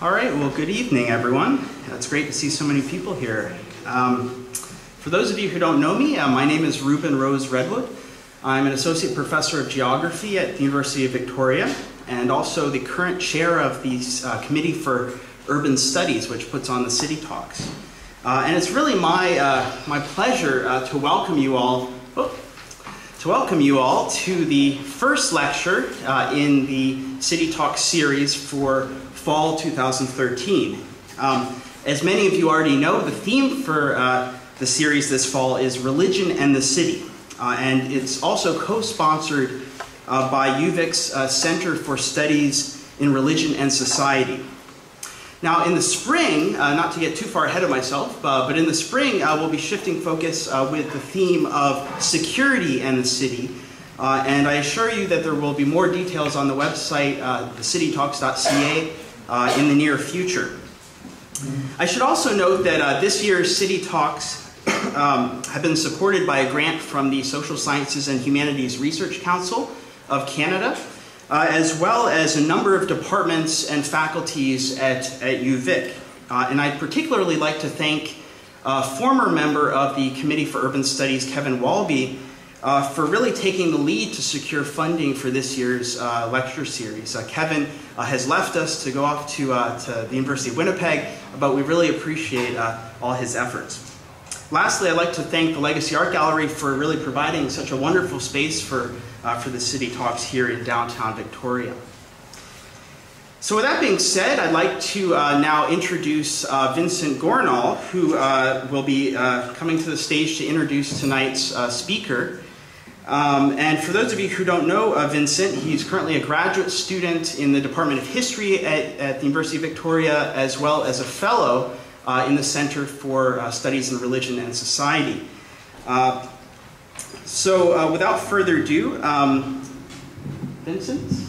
All right, well, good evening, everyone. It's great to see so many people here. Um, for those of you who don't know me, uh, my name is Reuben Rose Redwood. I'm an associate professor of geography at the University of Victoria and also the current chair of the uh, Committee for Urban Studies, which puts on the City Talks. Uh, and it's really my, uh, my pleasure uh, to welcome you all. Oh, to welcome you all to the first lecture uh, in the City Talk series for fall 2013. Um, as many of you already know, the theme for uh, the series this fall is Religion and the City. Uh, and it's also co-sponsored uh, by UVic's uh, Center for Studies in Religion and Society. Now, in the spring, uh, not to get too far ahead of myself, uh, but in the spring, we'll be shifting focus with the theme of security and the city. And I assure you that there will be more details on the website, uh, in the near future. I should also note that this year's City Talks um, have been supported by a grant from the Social Sciences and Humanities Research Council of Canada uh, as well as a number of departments and faculties at, at UVic. Uh, and I'd particularly like to thank a former member of the Committee for Urban Studies, Kevin Walby, uh, for really taking the lead to secure funding for this year's uh, lecture series. Uh, Kevin uh, has left us to go off to, to, the University of Winnipeg, but we really appreciate all his efforts. Lastly, I'd like to thank the Legacy Art Gallery for really providing such a wonderful space for uh, for the City Talks here in downtown Victoria. So with that being said, I'd like to uh, now introduce uh, Vincent Gornall, who uh, will be uh, coming to the stage to introduce tonight's uh, speaker. Um, and for those of you who don't know Vincent, he's currently a graduate student in the Department of History at, at the University of Victoria, as well as a fellow in the Center for Studies in Religion and Society. So uh, without further ado, um, Vincent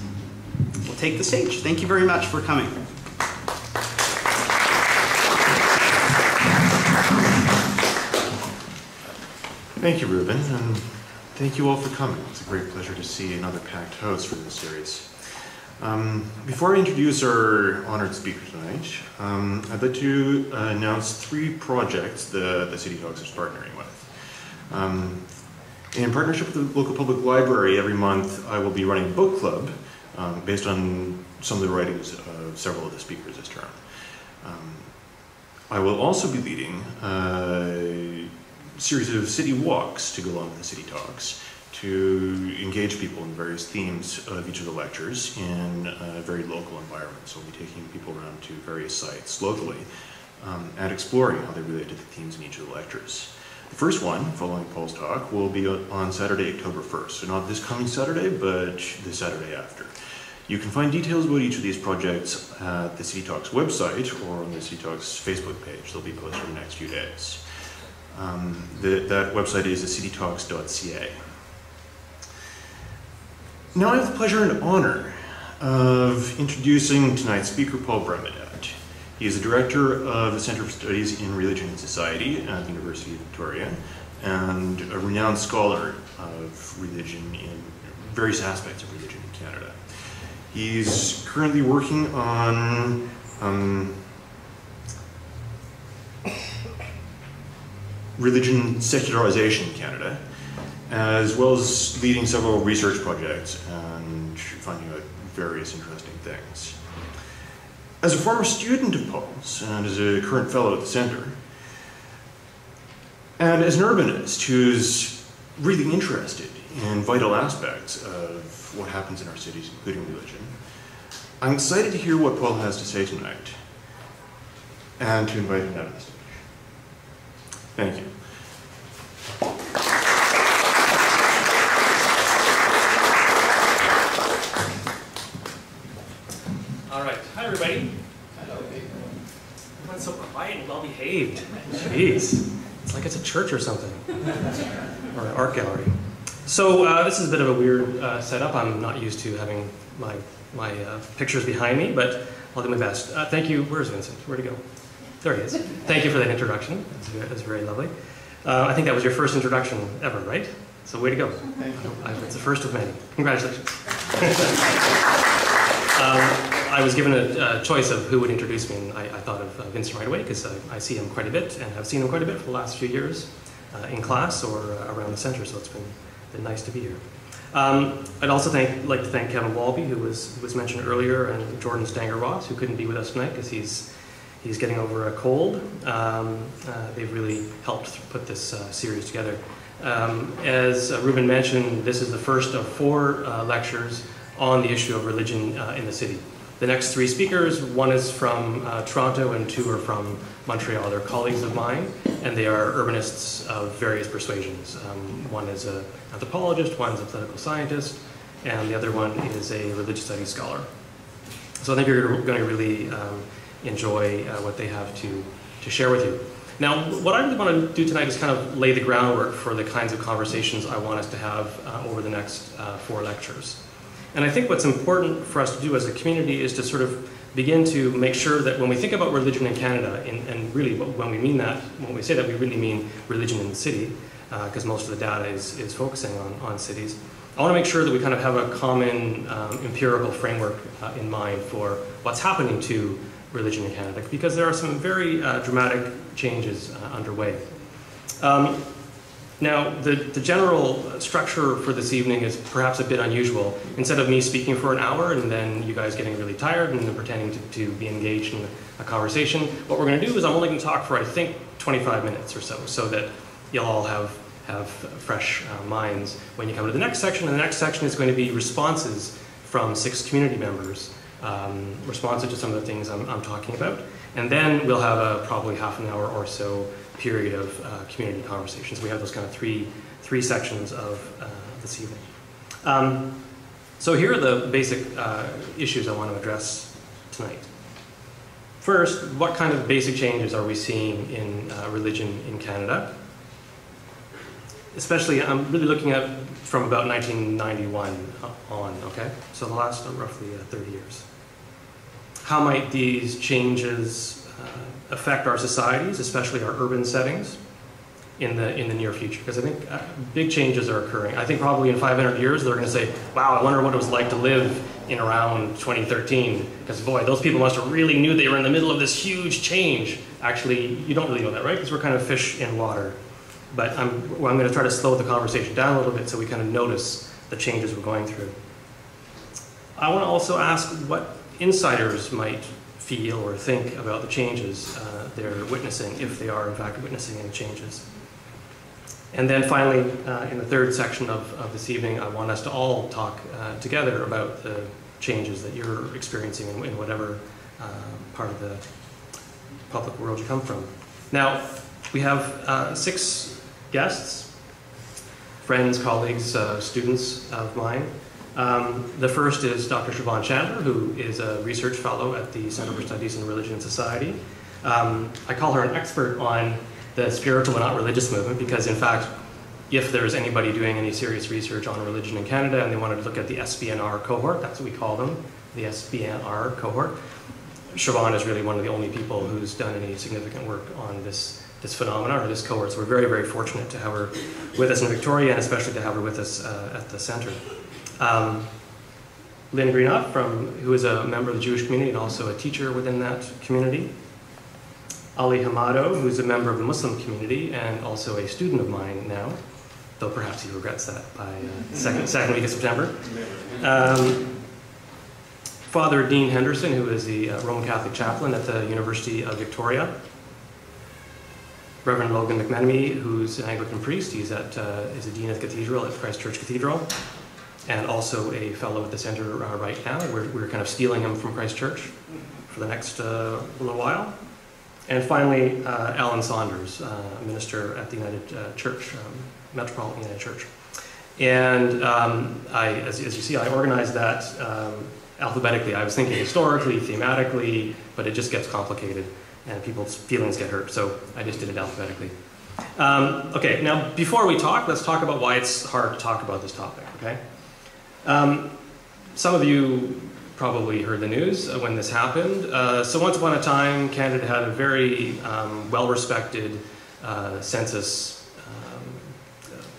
will take the stage. Thank you very much for coming. Thank you, Reuben, thank you all for coming. It's a great pleasure to see another packed house for this series. Um, before I introduce our honored speaker tonight, um, I'd like to uh, announce three projects that the City Talks is partnering with. Um, in partnership with the local public library, every month I will be running a book club um, based on some of the writings of several of the speakers this term. Um, I will also be leading a series of city walks to go along with the city talks to engage people in various themes of each of the lectures in a very local environment. So we'll be taking people around to various sites locally um, and exploring how they relate to the themes in each of the lectures. The first one, following Paul's talk, will be on Saturday, October 1st. So not this coming Saturday, but the Saturday after. You can find details about each of these projects at the City Talks website or on the City Talks Facebook page. They'll be posted in the next few days. Um, the, that website is citytalks.ca. Now I have the pleasure and honor of introducing tonight's speaker, Paul Bramadat. He is the director of the Center for Studies in Religion and Society at the University of Victoria and a renowned scholar of religion in various aspects of religion in Canada. He's currently working on um, religion secularization in Canada, uh, as well as leading several research projects and finding out various interesting things. As a former student of Paul's and as a current fellow at the center, and as an urbanist who's really interested in vital aspects of what happens in our cities, including religion, I'm excited to hear what Paul has to say tonight and to invite him to the stage. Thank you. All right. Hi, everybody. Hello. Everyone's so quiet and well behaved. Jeez. It's like it's a church or something, or an art gallery. So uh, this is a bit of a weird uh, setup. I'm not used to having my my uh, pictures behind me, but I'll do my best. Uh, thank you. Where's Vincent? Where'd he go? There he is. Thank you for that introduction. That's, that's very lovely. Uh, I think that was your first introduction ever, right? So way to go. Thank you. It's the first of many. Congratulations. um, I was given a, a, choice of who would introduce me, and I, I thought of uh, Vincent right away because I, I, see him quite a bit and I've seen him quite a bit for the last few years uh, in class or uh, around the center, so it's been, been nice to be here. Um, I'd also thank, like to thank Kevin Walby, who was, who was mentioned earlier, and Jordan Stanger Ross, who couldn't be with us tonight because he's, he's getting over a cold. Um, uh, they've really helped put this uh, series together. Um, as uh, Reuben mentioned, this is the first of four uh, lectures on the issue of religion uh, in the city. The next three speakers, one is from uh, Toronto and two are from Montreal. They're colleagues of mine, and they are urbanists of various persuasions. Um, one is an anthropologist, one is a political scientist, and the other one is a religious studies scholar. So I think you're going to really um, enjoy uh, what they have to, to share with you. Now, what I really want to do tonight is kind of lay the groundwork for the kinds of conversations I want us to have uh, over the next uh, four lectures. And I think what's important for us to do as a community is to sort of begin to make sure that when we think about religion in Canada, and, and really when we mean that, when we say that, we really mean religion in the city, because uh, most of the data is, is focusing on, on cities. I want to make sure that we kind of have a common um, empirical framework uh, in mind for what's happening to religion in Canada, because there are some very uh, dramatic changes uh, underway. Um, now, the, the general structure for this evening is perhaps a bit unusual. Instead of me speaking for an hour and then you guys getting really tired and pretending to, to be engaged in a conversation, what we're going to do is I'm only going to talk for, I think, 25 minutes or so, so that you'll all have, have fresh uh, minds when you come to the next section. And the next section is going to be responses from six community members, um, responses to some of the things I'm, I'm talking about. And then we'll have a probably half an hour or so period of uh, community conversations. We have those kind of three, three sections of uh, this evening. Um, so here are the basic uh, issues I want to address tonight. First, what kind of basic changes are we seeing in uh, religion in Canada? Especially, I'm really looking at from about 1991 on, okay? So the last uh, roughly uh, 30 years. How might these changes affect our societies, especially our urban settings, in the in the near future. Because I think uh, big changes are occurring. I think probably in 500 years they're going to say, "Wow, I wonder what it was like to live in around 2013." Because boy, those people must have really knew they were in the middle of this huge change. Actually, you don't really know that, right? Because we're kind of fish in water. But I'm well, I'm going to try to slow the conversation down a little bit so we kind of notice the changes we're going through. I want to also ask what insiders might feel or think about the changes uh, they're witnessing, if they are in fact witnessing any changes. And then finally, uh, in the third section of, of this evening, I want us to all talk uh, together about the changes that you're experiencing in, in whatever uh, part of the public world you come from. Now, we have uh, six guests, friends, colleagues, uh, students of mine. Um, the first is Dr. Siobhan Chandler, who is a research fellow at the Center for Studies in Religion and Society. Um, I call her an expert on the spiritual but not religious movement because, in fact, if there's anybody doing any serious research on religion in Canada and they wanted to look at the SBNR cohort, that's what we call them, the SBNR cohort, Siobhan is really one of the only people who's done any significant work on this this phenomenon or this cohort. So we're very, very fortunate to have her with us in Victoria and especially to have her with us uh, at the center. Um, Lynn Greenup, from, who is a member of the Jewish community and also a teacher within that community. Ali Hamado, who's a member of the Muslim community and also a student of mine now, though perhaps he regrets that by uh, second, second week of September. Um, Father Dean Henderson, who is the uh, Roman Catholic chaplain at the University of Victoria. Reverend Logan McMenamie, who's an Anglican priest. He's at uh, is a dean at the cathedral at Christ Church Cathedral and also a fellow at the center uh, right now. We're, we're kind of stealing him from Christ Church for the next uh, little while. And finally, uh, Alan Saunders, uh, minister at the United uh, Church, um, Metropolitan United Church. And um, I, as, as, you see, I organized that um, alphabetically. I was thinking historically, thematically, but it just gets complicated and people's feelings get hurt, so I just did it alphabetically. Um, okay, now before we talk, let's talk about why it's hard to talk about this topic, okay? Um, some of you probably heard the news when this happened. Uh, so once upon a time, Canada had a very um, well-respected uh, census um,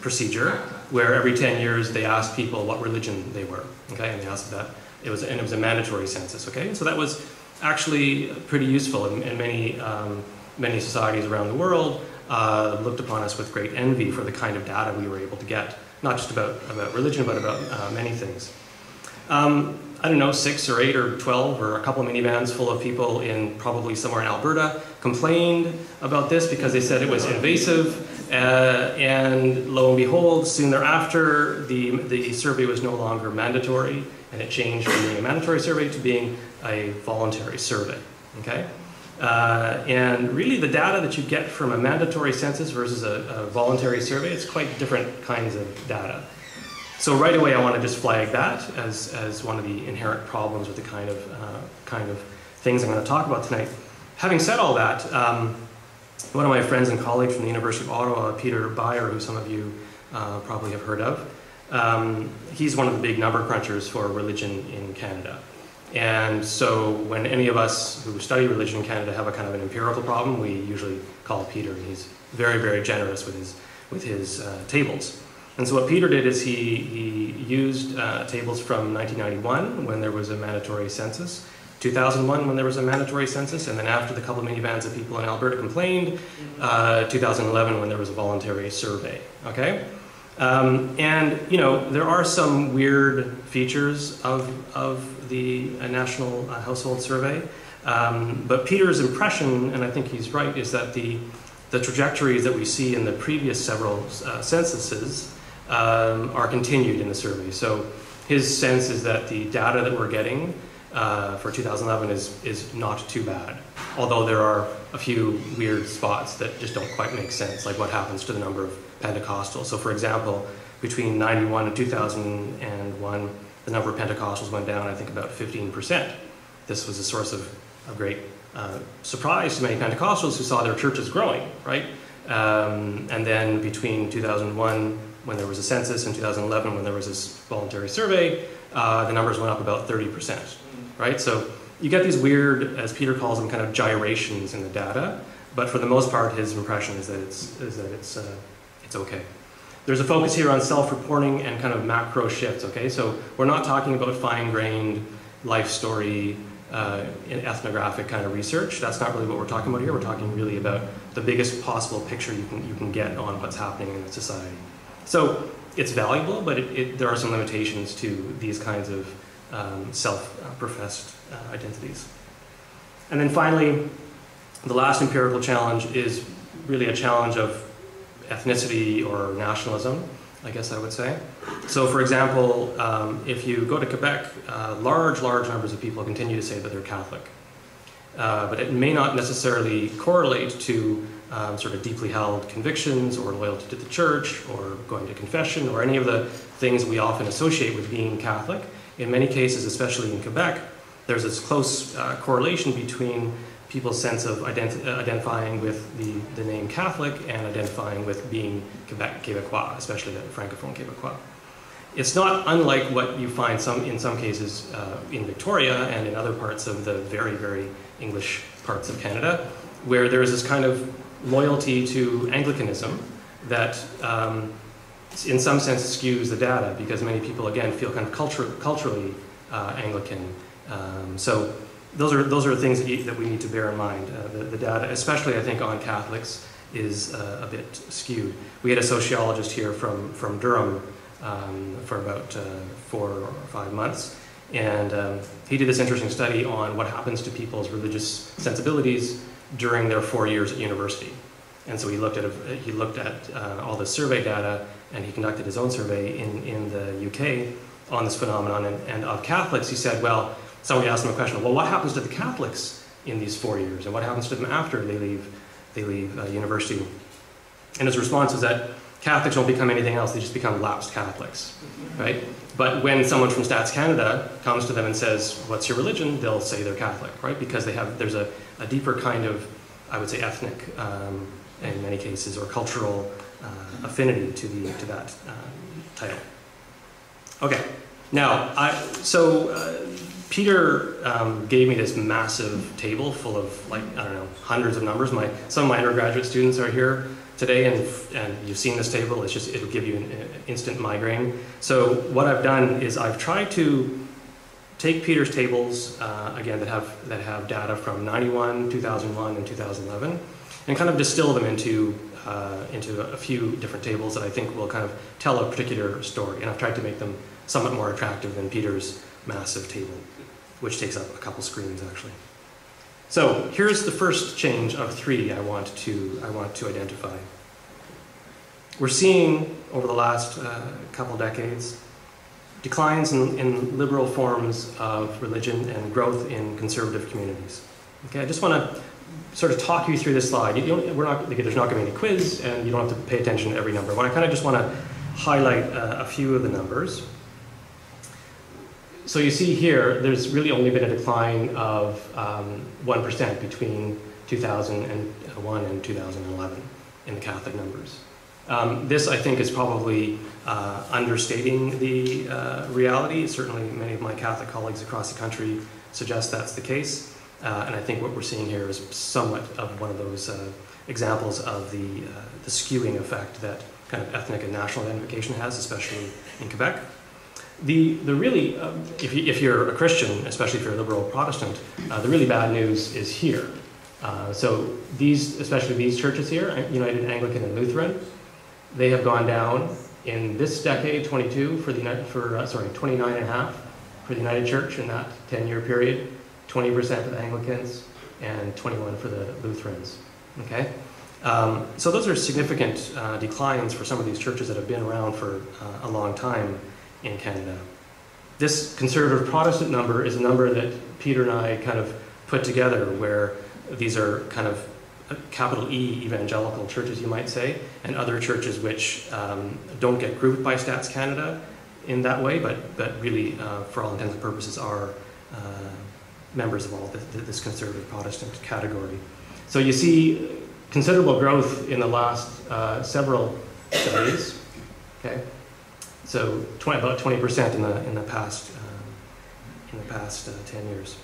procedure where every 10 years they asked people what religion they were. Okay, and they asked that It was, and it was a mandatory census, okay? So that was actually pretty useful, and, many, um, many societies around the world uh, looked upon us with great envy for the kind of data we were able to get, not just about, about religion, but about uh, many things. Um, I don't know, six or eight or 12 or a couple of minivans full of people in probably somewhere in Alberta complained about this because they said it was invasive. Uh, and lo and behold, soon thereafter, the, the survey was no longer mandatory and it changed from being a mandatory survey to being a voluntary survey. Okay? Uh, and really, the data that you get from a mandatory census versus a, a voluntary survey, it's quite different kinds of data. So right away, I want to just flag that as, as one of the inherent problems with the kind of, uh, kind of things I'm going to talk about tonight. Having said all that, um, one of my friends and colleagues from the University of Ottawa, Peter Beyer, who some of you uh, probably have heard of, um, he's one of the big number crunchers for religion in Canada. And so when any of us who study religion in Canada have a kind of an empirical problem, we usually call Peter. and He's very, very generous with his, with his uh, tables. And so what Peter did is he, he used uh, tables from 1991 when there was a mandatory census, 2001 when there was a mandatory census, and then after the couple of minivans of people in Alberta complained, uh, 2011 when there was a voluntary survey. Okay? Um, and, you know, there are some weird features of, of the uh, National uh, Household Survey. Um, but Peter's impression, and I think he's right, is that the, the trajectories that we see in the previous several uh, censuses um, are continued in the survey. So his sense is that the data that we're getting uh, for 2011 is, is not too bad. Although there are a few weird spots that just don't quite make sense, like what happens to the number of Pentecostals. So, for example, between 91 and 2001, the number of Pentecostals went down, I think, about 15%. This was a source of, of great uh, surprise to many Pentecostals who saw their churches growing, right? Um, and then between 2001, when there was a census, and 2011, when there was this voluntary survey, uh, the numbers went up about 30%, right? So you get these weird, as Peter calls them, kind of gyrations in the data, but for the most part, his impression is that it's, is that it's, uh, it's okay. There's a focus here on self-reporting and kind of macro shifts, okay? So we're not talking about a fine-grained life story, uh, ethnographic kind of research. That's not really what we're talking about here. We're talking really about the biggest possible picture you can, you can get on what's happening in society. So it's valuable, but it, it, there are some limitations to these kinds of um, self-professed uh, identities. And then finally, the last empirical challenge is really a challenge of ethnicity or nationalism, I guess I would say. So, for example, um, if you go to Quebec, uh, large, large numbers of people continue to say that they're Catholic. Uh, but it may not necessarily correlate to um, sort of deeply held convictions or loyalty to the church or going to confession or any of the things we often associate with being Catholic. In many cases, especially in Quebec, there's this close uh, correlation between people's sense of uh, identifying with the, the name Catholic and identifying with being Quebec, Quebecois, especially the Francophone Quebecois. It's not unlike what you find some, in some cases uh, in Victoria and in other parts of the very, very English parts of Canada, where there is this kind of loyalty to Anglicanism that um, in some sense skews the data because many people, again, feel kind of culture, culturally uh, Anglican. Um, so those are, those are things that, you, that, we need to bear in mind. Uh, the, the, data, especially I think on Catholics, is uh, a bit skewed. We had a sociologist here from, from Durham um, for about uh, four or five months, and um, he did this interesting study on what happens to people's religious sensibilities during their four years at university. And so he looked at, a, he looked at uh, all the survey data and he conducted his own survey in, in the UK on this phenomenon. And, and of Catholics, he said, well, somebody asked them a question, well, what happens to the Catholics in these four years? And what happens to them after they leave, they leave uh, university? And his response was that Catholics don't become anything else, they just become lapsed Catholics, right? But when someone from Stats Canada comes to them and says, what's your religion? They'll say they're Catholic, right? Because they have, there's a, a deeper kind of, I would say, ethnic, um, in many cases, or cultural uh, affinity to, the, to that um, title. Okay, now, I, so uh, Peter um, gave me this massive table full of, like, I don't know, hundreds of numbers. My, some of my undergraduate students are here today, and, and you've seen this table. It's just, it'll give you an instant migraine. So what I've done is I've tried to take Peter's tables, uh, again, that have, that have data from 91, 2001, and 2011, and kind of distill them into, uh, into a few different tables that I think will kind of tell a particular story. And I've tried to make them somewhat more attractive than Peter's massive table, which takes up a couple screens actually. So here's the first change of three I want to, I want to identify. We're seeing over the last uh, couple decades declines in, in, liberal forms of religion and growth in conservative communities. Okay, I just want to sort of talk you through this slide. You, we're not, there's not going to be any quiz, and you don't have to pay attention to every number. But I kind of just want to highlight uh, a few of the numbers. So you see here, there's really only been a decline of um, 1% between 2001 and 2011 in the Catholic numbers. Um, this, I think, is probably uh, understating the uh, reality. Certainly, many of my Catholic colleagues across the country suggest that's the case. Uh, and I think what we're seeing here is somewhat of one of those uh, examples of the, uh, the skewing effect that kind of ethnic and national identification has, especially in Quebec. The, the really, um, if, you, if you're a Christian, especially if you're a liberal Protestant, uh, the really bad news is here. Uh, so these, especially these churches here, United Anglican and Lutheran, they have gone down in this decade, 22 for the United, for uh, sorry, 29 and a half for the United Church in that 10-year period, 20% for the Anglicans, and 21 for the Lutherans. Okay, um, so those are significant uh, declines for some of these churches that have been around for uh, a long time in Canada. This conservative Protestant number is a number that Peter and I kind of put together where these are kind of capital E evangelical churches, you might say, and other churches which um, don't get grouped by Stats Canada in that way, but, but really, uh, for all intents and purposes, are uh, members of all this conservative Protestant category. So you see considerable growth in the last uh, several studies. Okay, so 20, about 20 percent in the in the past um, in the past uh, 10 years.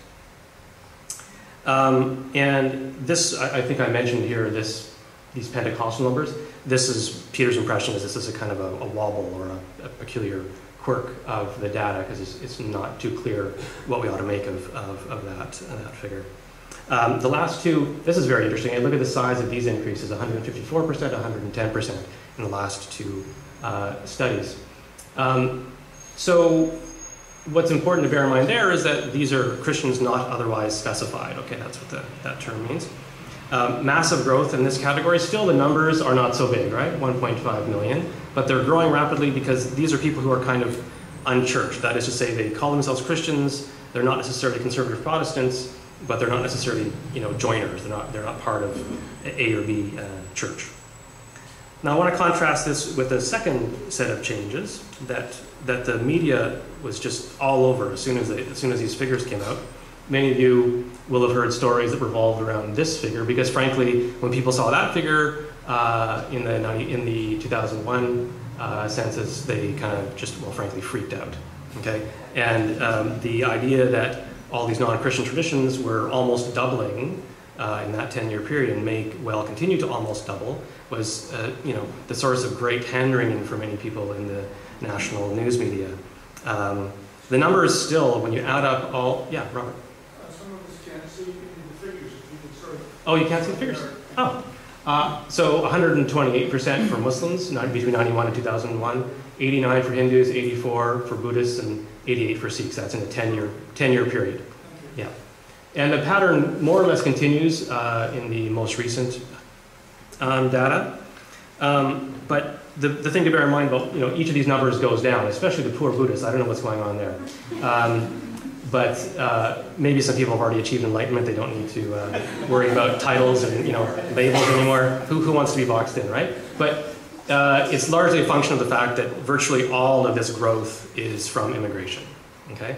Um, and this, I, I, think I mentioned here, this these Pentecostal numbers. This is Peter's impression is this is a kind of a, a wobble or a, a, peculiar quirk of the data because it's, it's, not too clear what we ought to make of, of, of that, uh, that figure. Um, the last two, this is very interesting. I look at the size of these increases, 154%, 110% in the last two uh, studies. Um, so what's important to bear in mind there is that these are Christians not otherwise specified. Okay, that's what the, that term means. Um, massive growth in this category. Still, the numbers are not so big, right? 1.5 million. But they're growing rapidly because these are people who are kind of unchurched. That is to say, they call themselves Christians. They're not necessarily conservative Protestants, but they're not necessarily, you know, joiners. They're not, they're not part of A or B uh, church. Now, I want to contrast this with a second set of changes that, that the media was just all over as soon as, they, as soon as these figures came out. Many of you will have heard stories that revolved around this figure because, frankly, when people saw that figure uh, in, the, in the 2001 uh, census, they kind of just, well, frankly, freaked out. Okay? And um, the idea that all these non Christian traditions were almost doubling uh, in that 10 year period and may well continue to almost double was uh, you know, the source of great hand wringing for many people in the national news media. Um, the numbers still, when you add up all, yeah, Robert. Uh, some of us can't see the figures. You can sort of oh, you can't see the figures? Oh. Uh, so 128% for Muslims between 91 and 2001, 89 for Hindus, 84 for Buddhists, and 88 for Sikhs. That's in a 10-year 10-year period. Yeah. And the pattern more or less continues uh, in the most recent um, data. Um, but the, the thing to bear in mind about you know, each of these numbers goes down, especially the poor Buddhists. I don't know what's going on there. Um, but uh, maybe some people have already achieved enlightenment. They don't need to uh, worry about titles and you know labels anymore. Who, who wants to be boxed in, right? But uh, it's largely a function of the fact that virtually all of this growth is from immigration. Okay,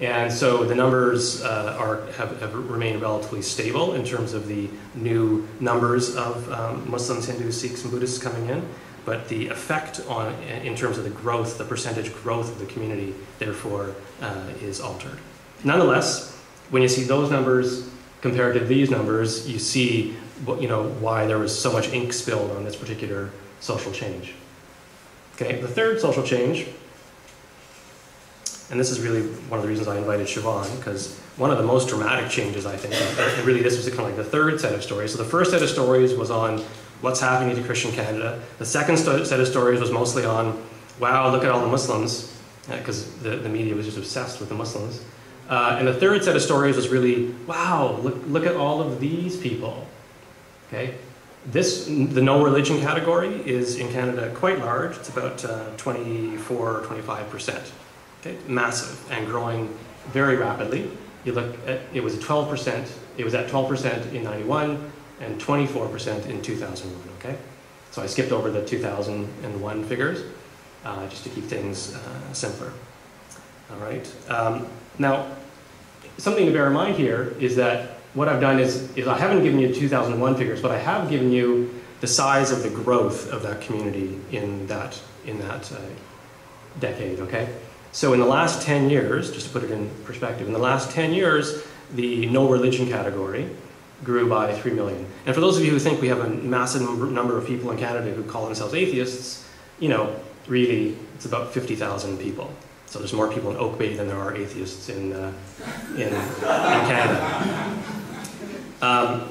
and so the numbers uh, are, have, have, remained relatively stable in terms of the new numbers of um, Muslims, Hindus, Sikhs, and Buddhists coming in. But the effect on, in terms of the growth, the percentage growth of the community, therefore, uh, is altered. Nonetheless, when you see those numbers compared to these numbers, you see you know, why there was so much ink spilled on this particular social change. Okay, the third social change And this is really one of the reasons I invited Siobhan, because one of the most dramatic changes, I think, and really this was kind of like the third set of stories. So the first set of stories was on what's happening to Christian Canada. The second set of stories was mostly on, wow, look at all the Muslims, because the, the media was just obsessed with the Muslims. Uh, and the third set of stories was really, wow, look, look at all of these people. Okay? This, the no religion category is in Canada quite large. It's about uh, 24 or 25 percent. Massive and growing very rapidly. You look at, it was 12 percent, it was at 12 percent in 91 and 24 percent in 2001. Okay? So I skipped over the 2001 figures uh, just to keep things uh, simpler. All right. Um, now, something to bear in mind here is that what I've done is, is I haven't given you 2001 figures, but I have given you the size of the growth of that community in that, in that uh, decade, okay? So in the last 10 years, just to put it in perspective, in the last 10 years, the no religion category grew by 3 million. And for those of you who think we have a massive number of people in Canada who call themselves atheists, you know, really, it's about 50,000 people. So there's more people in Oak Bay than there are atheists in, uh, in, in Canada. Um,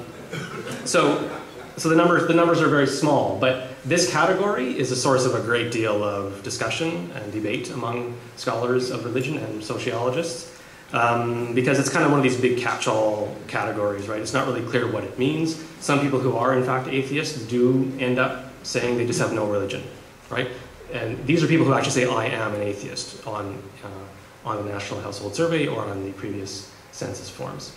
so, so the numbers, the numbers are very small, but this category is a source of a great deal of discussion and debate among scholars of religion and sociologists. Um, because it's kind of one of these big catch-all categories, right? It's not really clear what it means. Some people who are in fact atheists do end up saying they just have no religion, right? And these are people who actually say, I am an atheist on, uh, on the National Household Survey or on the previous census forms.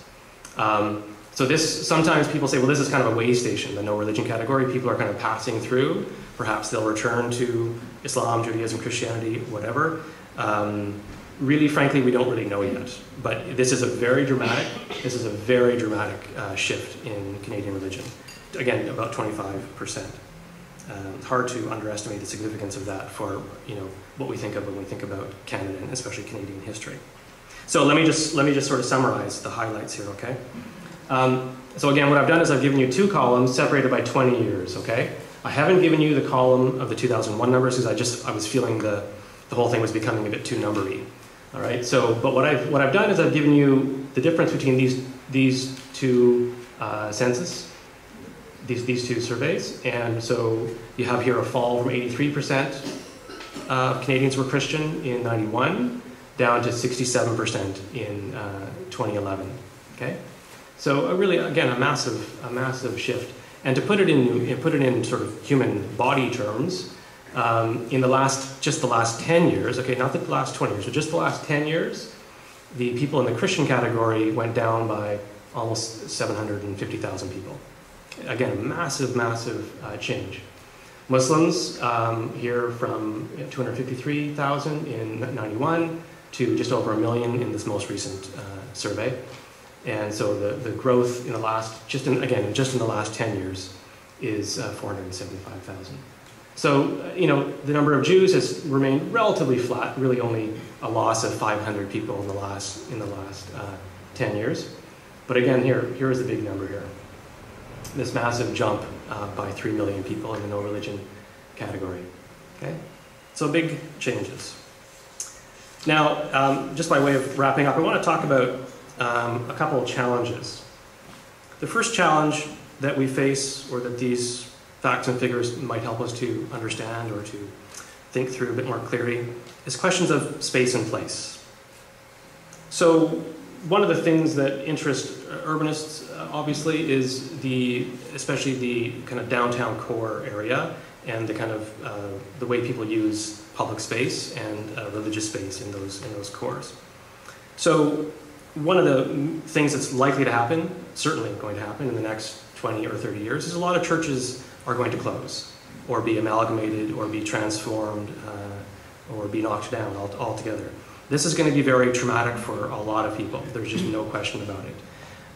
Um, so this, sometimes people say, well, this is kind of a way station, the no religion category. People are kind of passing through. Perhaps they'll return to Islam, Judaism, Christianity, whatever. Um, really, frankly, we don't really know yet. But this is a very dramatic, this is a very dramatic uh, shift in Canadian religion. Again, about 25%. Um, hard to underestimate the significance of that for you know what we think of when we think about Canada and especially Canadian history. So let me just let me just sort of summarize the highlights here, okay? Um, so again, what I've done is I've given you two columns separated by 20 years, okay? I haven't given you the column of the 2001 numbers because I just I was feeling the the whole thing was becoming a bit too numbery. All right. So, but what I've what I've done is I've given you the difference between these these two uh, census, these these two surveys, and so you have here a fall from 83% of Canadians were Christian in 91 down to 67% in uh, 2011. Okay. So a really, again, a massive, a massive shift. And to put it in, put it in sort of human body terms, um, in the last, just the last 10 years, okay, not the last 20 years, but just the last 10 years, the people in the Christian category went down by almost 750,000 people. Again, a massive, massive uh, change. Muslims um, here from 253,000 in 91 to just over a million in this most recent uh, survey. And so the, the growth in the last, just in, again, just in the last 10 years is uh, 475,000. So, uh, you know, the number of Jews has remained relatively flat, really only a loss of 500 people in the last, in the last uh, 10 years. But again, here, here is the big number here. This massive jump uh, by 3 million people in the no religion category. Okay? So big changes. Now, um, just by way of wrapping up, I want to talk about um, a couple of challenges. The first challenge that we face, or that these facts and figures might help us to understand or to think through a bit more clearly, is questions of space and place. So, one of the things that interest urbanists, uh, obviously, is the, especially the kind of downtown core area and the kind of uh, the way people use public space and uh, religious space in those in those cores. So one of the things that's likely to happen, certainly going to happen in the next 20 or 30 years, is a lot of churches are going to close or be amalgamated or be transformed uh, or be knocked down altogether. This is going to be very traumatic for a lot of people. There's just no question about it.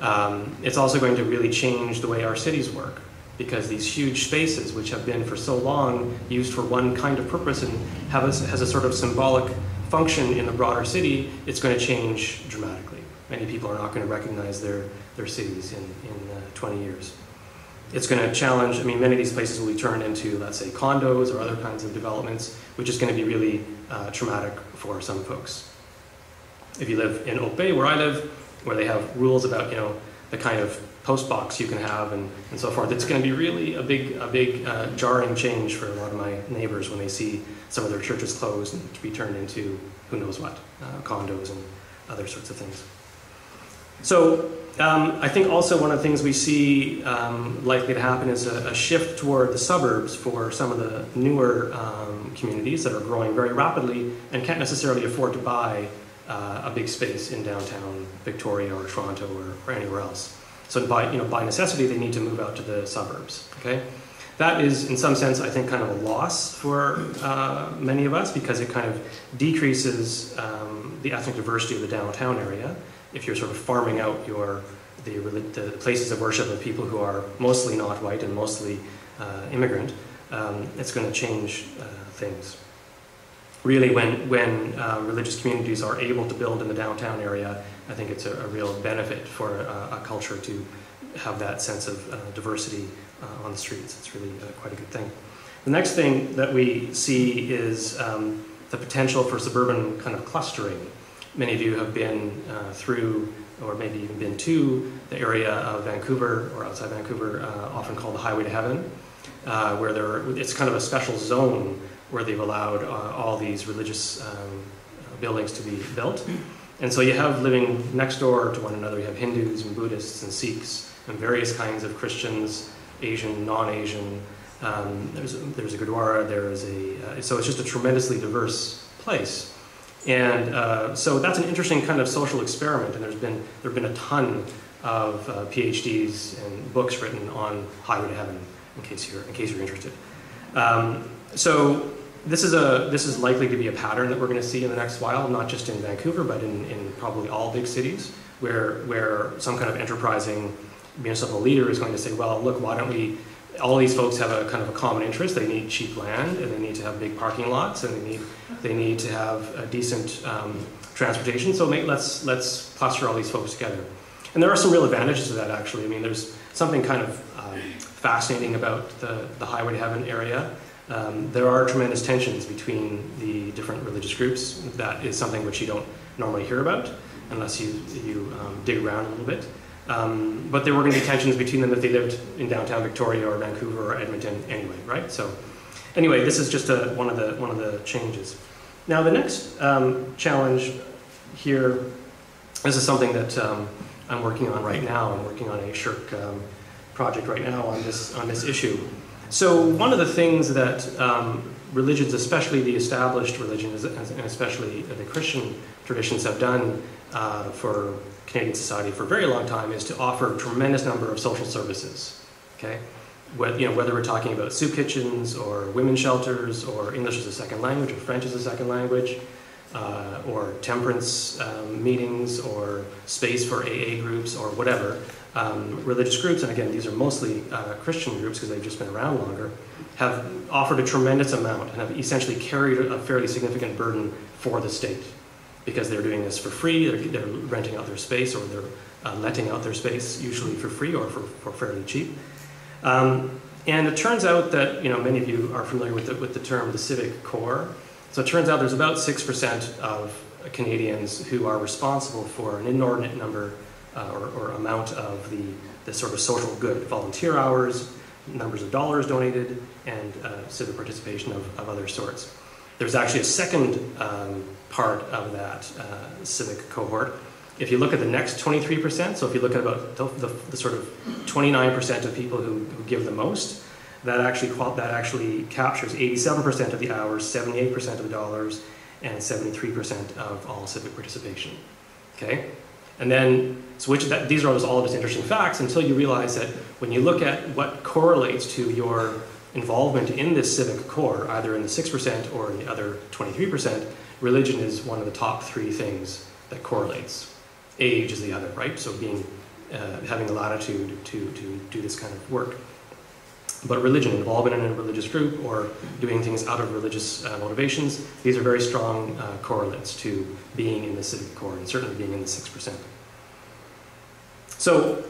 Um, it's also going to really change the way our cities work because these huge spaces, which have been for so long used for one kind of purpose and have a, has a sort of symbolic function in the broader city, it's going to change dramatically. Many people are not going to recognize their, their cities in, in uh, 20 years. It's going to challenge, I mean, many of these places will be turned into, let's say, condos or other kinds of developments, which is going to be really uh, traumatic for some folks. If you live in Oak Bay, where I live, where they have rules about, you know, the kind of post box you can have and, and so forth, it's going to be really a big, a big uh, jarring change for a lot of my neighbors when they see some of their churches closed and to be turned into who knows what, uh, condos and other sorts of things. So um, I think also one of the things we see um, likely to happen is a, a, shift toward the suburbs for some of the newer um, communities that are growing very rapidly and can't necessarily afford to buy uh, a big space in downtown Victoria or Toronto or, or, anywhere else. So by, you know, by necessity, they need to move out to the suburbs. Okay, that is in some sense, I think, kind of a loss for uh, many of us because it kind of decreases um, the ethnic diversity of the downtown area if you're sort of farming out your the, the places of worship of people who are mostly not white and mostly uh, immigrant, um, it's going to change uh, things. Really, when, when uh, religious communities are able to build in the downtown area, I think it's a, a real benefit for a, a, culture to have that sense of uh, diversity uh, on the streets. It's really uh, quite a good thing. The next thing that we see is um, the potential for suburban kind of clustering. Many of you have been uh, through, or maybe even been to, the area of Vancouver or outside Vancouver, uh, often called the Highway to Heaven, uh, where there, it's kind of a special zone where they've allowed uh, all these religious um, buildings to be built. And so you have living next door to one another, you have Hindus and Buddhists and Sikhs and various kinds of Christians, Asian, non-Asian. Um, there's, there's a Gurdwara, there is a, uh, so it's just a tremendously diverse place. And uh, so that's an interesting kind of social experiment, and there's been, there have been a ton of uh, PhDs and books written on Highway to Heaven, in case you're, in case you're interested. Um, so this is, a, this is likely to be a pattern that we're going to see in the next while, not just in Vancouver, but in, in probably all big cities, where, where some kind of enterprising municipal leader is going to say, well, look, why don't we all these folks have a kind of a common interest. They need cheap land, and they need to have big parking lots, and they need they need to have a decent um, transportation. So make, let's let's cluster all these folks together. And there are some real advantages to that, actually. I mean, there's something kind of um, fascinating about the, the Highway to Heaven area. Um, there are tremendous tensions between the different religious groups. That is something which you don't normally hear about unless you, you um, dig around a little bit. Um, but there were going to be tensions between them if they lived in downtown Victoria or Vancouver or Edmonton anyway, right? So anyway, this is just a, one, of the, one of the changes. Now the next um, challenge here, this is something that um, I'm working on right now. I'm working on a SSHRC um, project right now on this, on this issue. So one of the things that um, religions, especially the established religions, and especially the Christian traditions have done uh, for Canadian society for a very long time is to offer a tremendous number of social services. Okay, whether, you know, whether we're talking about soup kitchens or women's shelters or English as a second language or French as a second language, uh, or temperance um, meetings or space for AA groups or whatever, um, religious groups, and again, these are mostly uh, Christian groups because they've just been around longer, have offered a tremendous amount and have essentially carried a fairly significant burden for the state because they're doing this for free, they're, they're renting out their space or they're uh, letting out their space, usually for free or for, for fairly cheap. Um, and it turns out that, you know, many of you are familiar with the, with the term the civic core. So it turns out there's about 6% of Canadians who are responsible for an inordinate number uh, or, or, amount of the, the sort of social good, volunteer hours, numbers of dollars donated, and uh, civic participation of, of other sorts. There's actually a second um, part of that uh, civic cohort. If you look at the next 23%, so if you look at about the, the, the sort of 29% of people who, who, give the most, that actually, that actually captures 87% of the hours, 78% of the dollars, and 73% of all civic participation. Okay? And then, so which that, these are all just interesting facts until you realize that when you look at what correlates to your involvement in this civic core, either in the 6% or in the other 23%, religion is one of the top three things that correlates. Age is the other, right? So being, uh, having the latitude to, to do this kind of work. But religion, involvement in a religious group or doing things out of religious uh, motivations, these are very strong uh, correlates to being in the civic core and certainly being in the 6%. So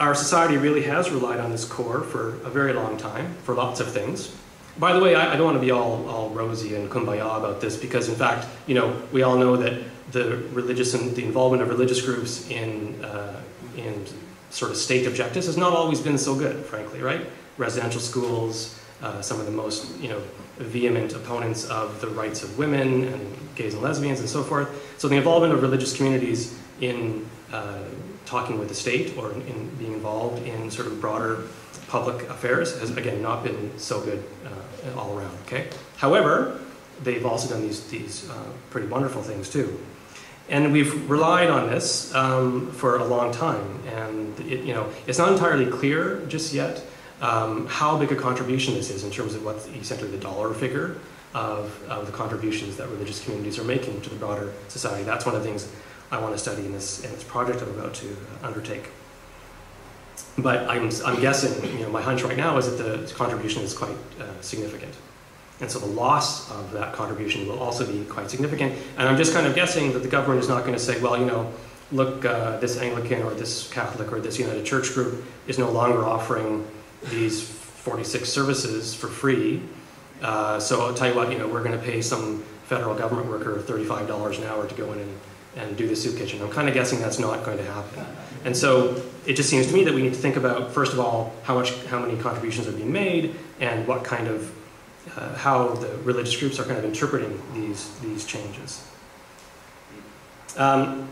our society really has relied on this core for a very long time for lots of things. By the way, I, I, don't want to be all, all rosy and kumbaya about this because, in fact, you know, we all know that the religious and the involvement of religious groups in, uh, in sort of state objectives has not always been so good, frankly, right? Residential schools, uh, some of the most, you know, vehement opponents of the rights of women and gays and lesbians and so forth. So the involvement of religious communities in uh, talking with the state or in, in being involved in sort of broader public affairs has again not been so good uh, all around. Okay. However, they've also done these these uh, pretty wonderful things too, and we've relied on this um, for a long time. And it, you know, it's not entirely clear just yet um, how big a contribution this is in terms of what essentially the dollar figure of, of the contributions that religious communities are making to the broader society. That's one of the things I want to study in this in this project I'm about to undertake. But I'm, I'm guessing, you know, my hunch right now is that the contribution is quite uh, significant. And so the loss of that contribution will also be quite significant. And I'm just kind of guessing that the government is not going to say, well, you know, look, uh, this Anglican or this Catholic or this United Church group is no longer offering these 46 services for free. Uh, so I'll tell you what, you know, we're going to pay some federal government worker $35 an hour to go in and, and do the soup kitchen. I'm kind of guessing that's not going to happen. And so it just seems to me that we need to think about, first of all, how much, how many contributions are being made, and what kind of, uh, how the religious groups are kind of interpreting these these changes. Um,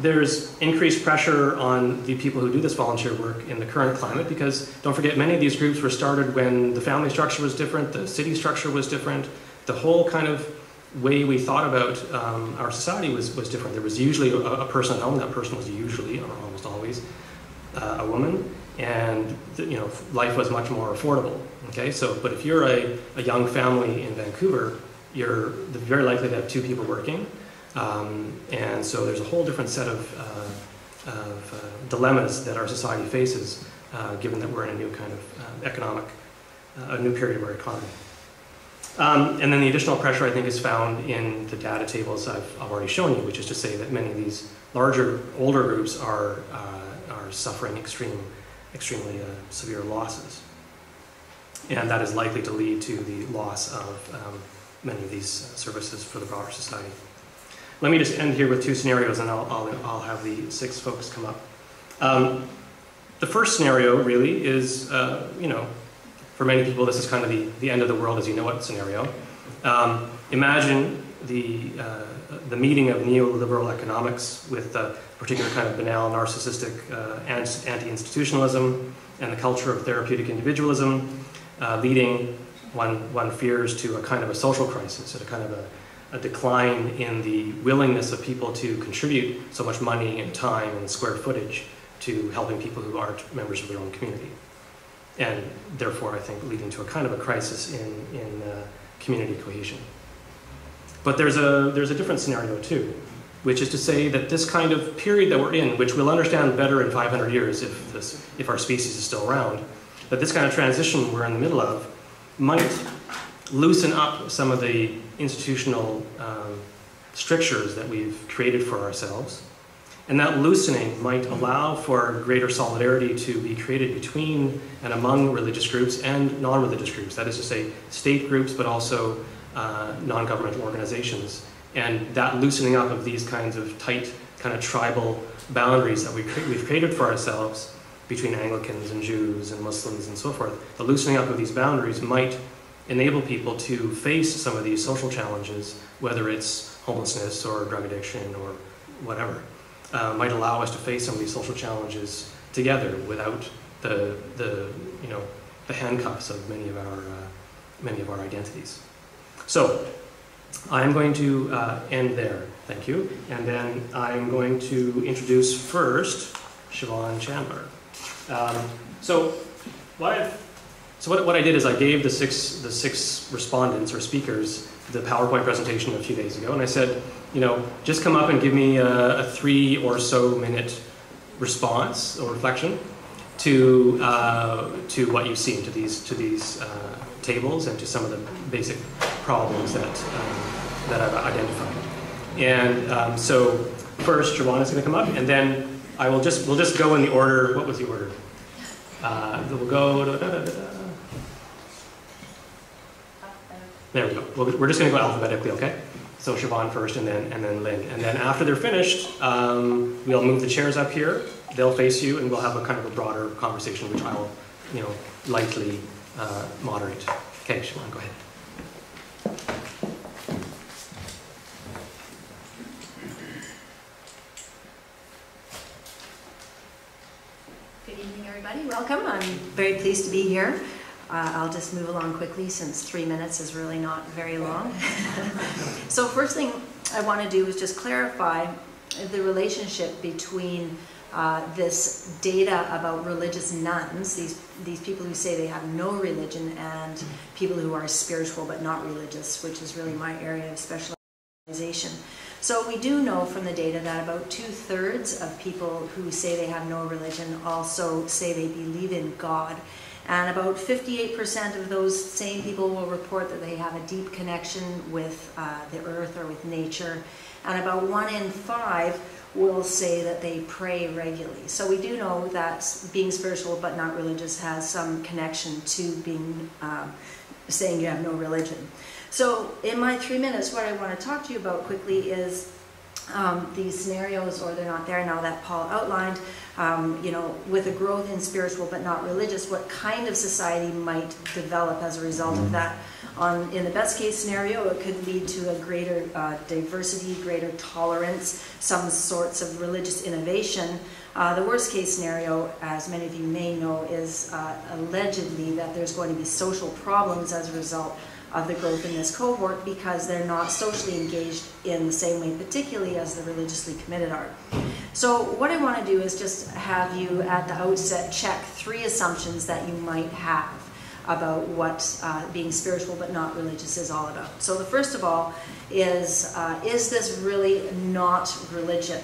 there's increased pressure on the people who do this volunteer work in the current climate because don't forget many of these groups were started when the family structure was different, the city structure was different, the whole kind of way we thought about um, our society was, was different. There was usually a, a, person at home, that person was usually, or almost always, uh, a woman, and you know, life was much more affordable. Okay, so, but if you're a, a young family in Vancouver, you're very likely to have two people working, um, and so there's a whole different set of, uh, of uh, dilemmas that our society faces, uh, given that we're in a new kind of uh, economic, uh, a new period of our economy. Um, and then the additional pressure I think is found in the data tables I've, already shown you, which is to say that many of these larger, older groups are, uh, are suffering extreme, extremely uh, severe losses. And that is likely to lead to the loss of um, many of these services for the broader society. Let me just end here with two scenarios and I'll, I'll, I'll have the six folks come up. Um, the first scenario really is, uh, you know, for many people, this is kind of the, the end of the world as you know it scenario. Um, imagine the, uh, the meeting of neoliberal economics with a particular kind of banal narcissistic uh, anti-institutionalism and the culture of therapeutic individualism uh, leading, one, one fears, to a kind of a social crisis, at a kind of a, a decline in the willingness of people to contribute so much money and time and square footage to helping people who aren't members of their own community and therefore I think leading to a kind of a crisis in, in uh, community cohesion. But there's a, there's a different scenario too, which is to say that this kind of period that we're in, which we'll understand better in 500 years if, this, if our species is still around, that this kind of transition we're in the middle of might loosen up some of the institutional um, strictures that we've created for ourselves and that loosening might allow for greater solidarity to be created between and among religious groups and non religious groups. That is to say, state groups, but also uh, non governmental organizations. And that loosening up of these kinds of tight, kind of tribal boundaries that we cre- we've created for ourselves between Anglicans and Jews and Muslims and so forth, the loosening up of these boundaries might enable people to face some of these social challenges, whether it's homelessness or drug addiction or whatever uh, might allow us to face some of these social challenges together without the, the, you know, the handcuffs of many of our, uh, many of our identities. So I'm going to uh, end there, thank you. And then I'm going to introduce first Siobhan Chandler. Um, so what, i so what, what I did is I gave the six, the six respondents or speakers the PowerPoint presentation a few days ago, and I said, you know, just come up and give me a, a three or so minute response or reflection to uh, to what you've seen, to these to these uh, tables, and to some of the basic problems that um, that I've identified. And um, so first, Siobhan is going to come up, and then I will just we'll just go in the order. What was the order? Uh, we'll go. Da, da, da, there we go. We're just going to go alphabetically, okay? So Siobhan first, and then and then Lynn, and then after they're finished, um, we'll move the chairs up here. They'll face you, and we'll have a kind of a broader conversation, which I'll, you know, lightly uh, moderate. Okay, Siobhan, go ahead. Good evening, everybody. Welcome. I'm very pleased to be here. Uh, I'll just move along quickly since three minutes is really not very long. so first thing I want to do is just clarify the relationship between uh, this data about religious nones, these, these people who say they have no religion, and people who are spiritual but not religious, which is really my area of specialization. So we do know from the data that about two-thirds of people who say they have no religion also say they believe in God. And about 58% of those same people will report that they have a deep connection with uh, the earth or with nature. And about one in five will say that they pray regularly. So we do know that being spiritual but not religious has some connection to being um, saying you have no religion. So in my three minutes, what I want to talk to you about quickly is um, these scenarios, or they're not there now, that Paul outlined, um, you know, with a growth in spiritual but not religious, what kind of society might develop as a result of that. On, in the best case scenario, it could lead to a greater uh, diversity, greater tolerance, some sorts of religious innovation. Uh, the worst case scenario, as many of you may know, is uh, allegedly that there's going to be social problems as a result of the growth in this cohort because they're not socially engaged in the same way, particularly as the religiously committed are. So what I want to do is just have you at the outset check three assumptions that you might have about what uh, being spiritual but not religious is all about. So the first of all is, uh, is this really not religion?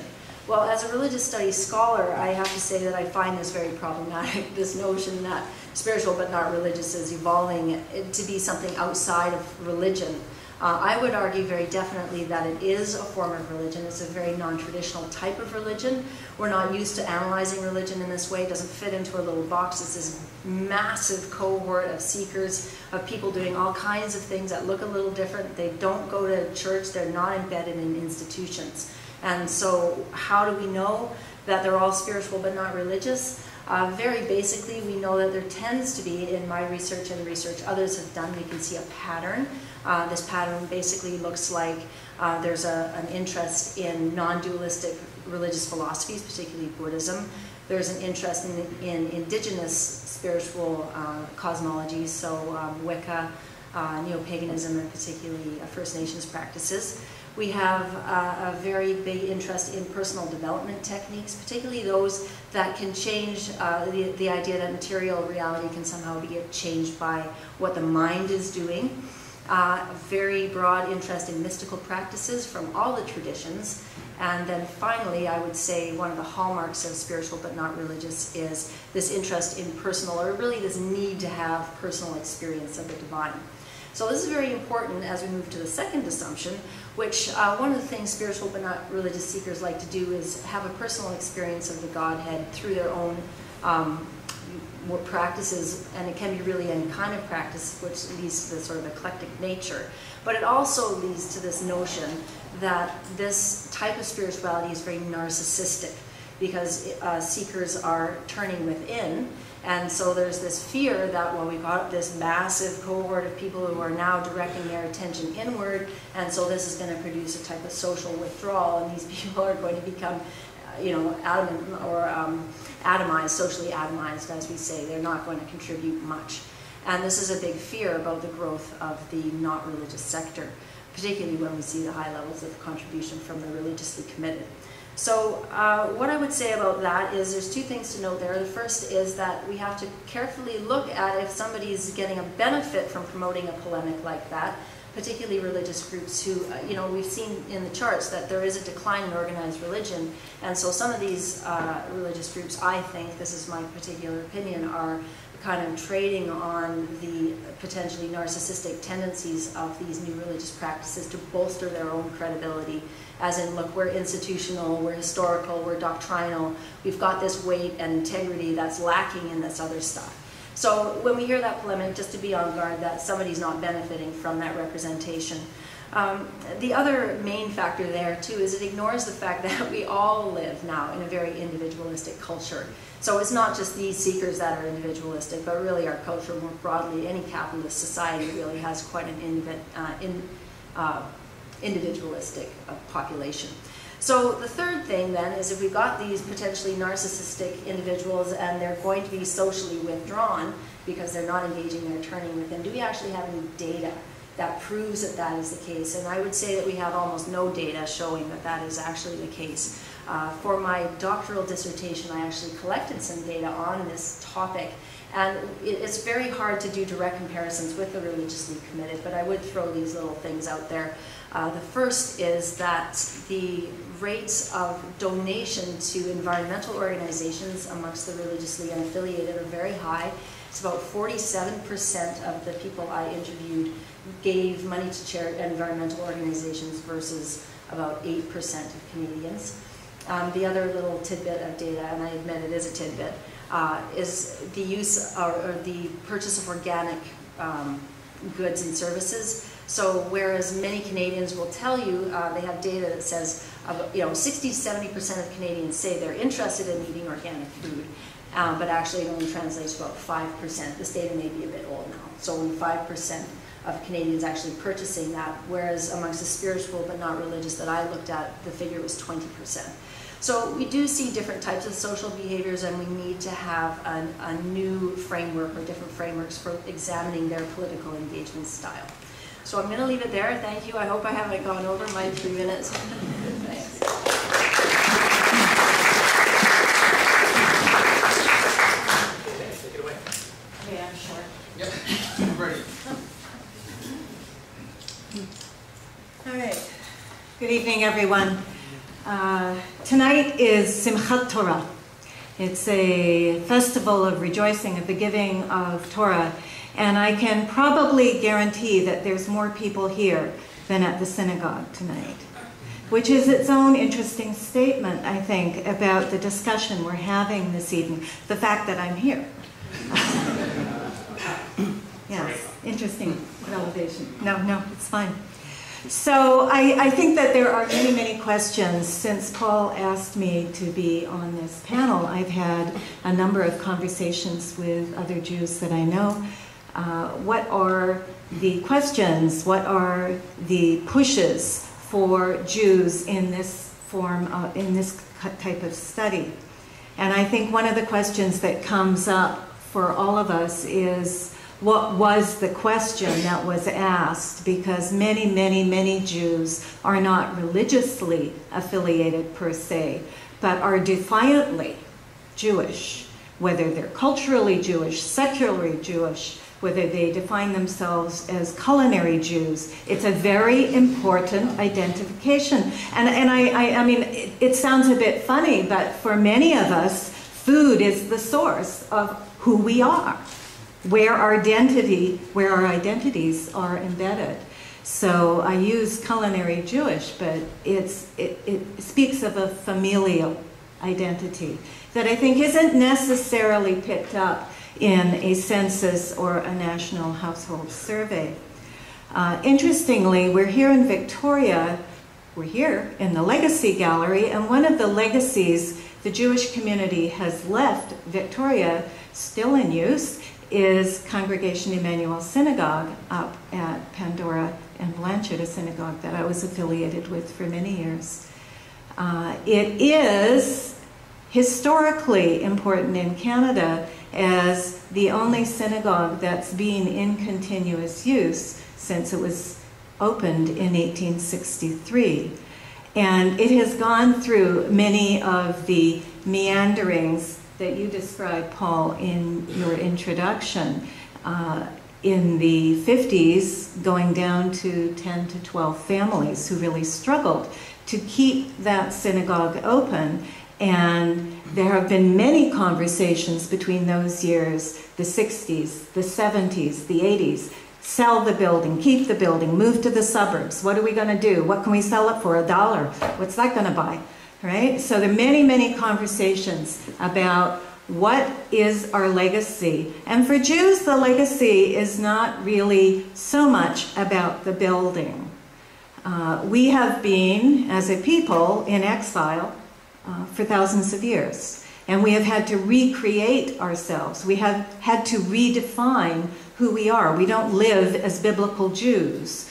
Well, as a religious studies scholar, I have to say that I find this very problematic, this notion that spiritual but not religious is evolving to be something outside of religion. Uh, I would argue very definitely that it is a form of religion. It's a very non-traditional type of religion. We're not used to analyzing religion in this way. It doesn't fit into a little box. It's this massive cohort of seekers, of people doing all kinds of things that look a little different. They don't go to church. They're not embedded in institutions. And so how do we know that they're all spiritual but not religious? Uh, very basically, we know that there tends to be, in my research and research others have done, we can see a pattern. Uh, this pattern basically looks like uh, there's a, an interest in non-dualistic religious philosophies, particularly Buddhism. There's an interest in, in indigenous spiritual uh, cosmologies, so um, Wicca, uh, neo-paganism, and particularly First Nations practices. We have a very big interest in personal development techniques, particularly those that can change uh, the, the idea that material reality can somehow be changed by what the mind is doing. Uh, very broad interest in mystical practices from all the traditions. And then finally, I would say one of the hallmarks of spiritual but not religious is this interest in personal, or really this need to have personal experience of the divine. So this is very important as we move to the second assumption, which uh, one of the things spiritual but not religious seekers like to do is have a personal experience of the Godhead through their own um, practices, and it can be really any kind of practice, which leads to the sort of eclectic nature. But it also leads to this notion that this type of spirituality is very narcissistic because uh, seekers are turning within and so there's this fear that, well, we've got this massive cohort of people who are now directing their attention inward, and so this is going to produce a type of social withdrawal, and these people are going to become, uh, you know, adamant or um, atomized, socially atomized, as we say. They're not going to contribute much. And this is a big fear about the growth of the not religious sector, particularly when we see the high levels of contribution from the religiously committed. So uh, what I would say about that is there's two things to note there. The first is that we have to carefully look at if somebody's getting a benefit from promoting a polemic like that, particularly religious groups who, uh, you know, we've seen in the charts that there is a decline in organized religion. And so some of these uh, religious groups, I think, this is my particular opinion, are kind of trading on the potentially narcissistic tendencies of these new religious practices to bolster their own credibility as in, look, we're institutional, we're historical, we're doctrinal, we've got this weight and integrity that's lacking in this other stuff. So when we hear that polemic, just to be on guard that somebody's not benefiting from that representation. Um, the other main factor there too is it ignores the fact that we all live now in a very individualistic culture. So it's not just these seekers that are individualistic, but really our culture more broadly, any capitalist society really has quite an uh, in, uh, individualistic uh, population. So the third thing then is if we've got these potentially narcissistic individuals and they're going to be socially withdrawn because they're not engaging, they're turning within, do we actually have any data that proves that that is the case? And I would say that we have almost no data showing that that is actually the case. Uh, for my doctoral dissertation, I actually collected some data on this topic. And it's very hard to do direct comparisons with the religiously committed, but I would throw these little things out there. Uh, the first is that the rates of donation to environmental organizations amongst the religiously unaffiliated are very high. It's about 47% of the people I interviewed gave money to environmental organizations versus about 8% of Canadians. Um, the other little tidbit of data, and I admit it is a tidbit, uh, is the use or, or, the purchase of organic um, goods and services. So whereas many Canadians will tell you, uh, they have data that says, uh, you know, 60, 70% of Canadians say they're interested in eating organic food, uh, but actually it only translates to about 5%. This data may be a bit old now. So only 5% of Canadians actually purchasing that, whereas amongst the spiritual but not religious that I looked at, the figure was 20%. So we do see different types of social behaviors and we need to have an, a new framework or different frameworks for examining their political engagement style. So I'm going to leave it there. Thank you. I hope I haven't gone over my three minutes. Thanks. Okay, I'm short. Yep, ready. All right. Good evening, everyone. Uh, tonight is Simchat Torah. It's a festival of rejoicing at the giving of Torah. And I can probably guarantee that there's more people here than at the synagogue tonight, which is its own interesting statement, I think, about the discussion we're having this evening, the fact that I'm here. yes, interesting elevation. No, no, it's fine. So I, I, think that there are many, many questions. Since Paul asked me to be on this panel, I've had a number of conversations with other Jews that I know uh, what are the questions, what are the pushes for Jews in this form, uh, in this type of study. And I think one of the questions that comes up for all of us is what was the question that was asked? Because many, many, many Jews are not religiously affiliated per se, but are defiantly Jewish, whether they're culturally Jewish, secularly Jewish, whether they define themselves as culinary Jews. It's a very important identification. And, and I, I, I mean, it, it sounds a bit funny, but for many of us, food is the source of who we are, where our identity, where our identities are embedded. So I use culinary Jewish, but it's, it, it speaks of a familial identity that I think isn't necessarily picked up in a census or a national household survey. Uh, interestingly, we're here in Victoria, we're here in the Legacy Gallery, and one of the legacies the Jewish community has left Victoria, still in use, is Congregation Emanu-El Synagogue up at Pandora and Blanchard, a synagogue that I was affiliated with for many years. Uh, it is historically important in Canada as the only synagogue that's been in continuous use since it was opened in 1863. And it has gone through many of the meanderings that you described, Paul, in your introduction. Uh, in the 50s, going down to 10 to 12 families who really struggled to keep that synagogue open and there have been many conversations between those years, the 60s, the 70s, the 80s. Sell the building, keep the building, move to the suburbs. What are we going to do? What can we sell it for? A dollar. What's that going to buy? Right? So there are many, many conversations about what is our legacy. And for Jews, the legacy is not really so much about the building Uh, we have been, as a people, in exile uh, for thousands of years. And we have had to recreate ourselves. We have had to redefine who we are. We don't live as biblical Jews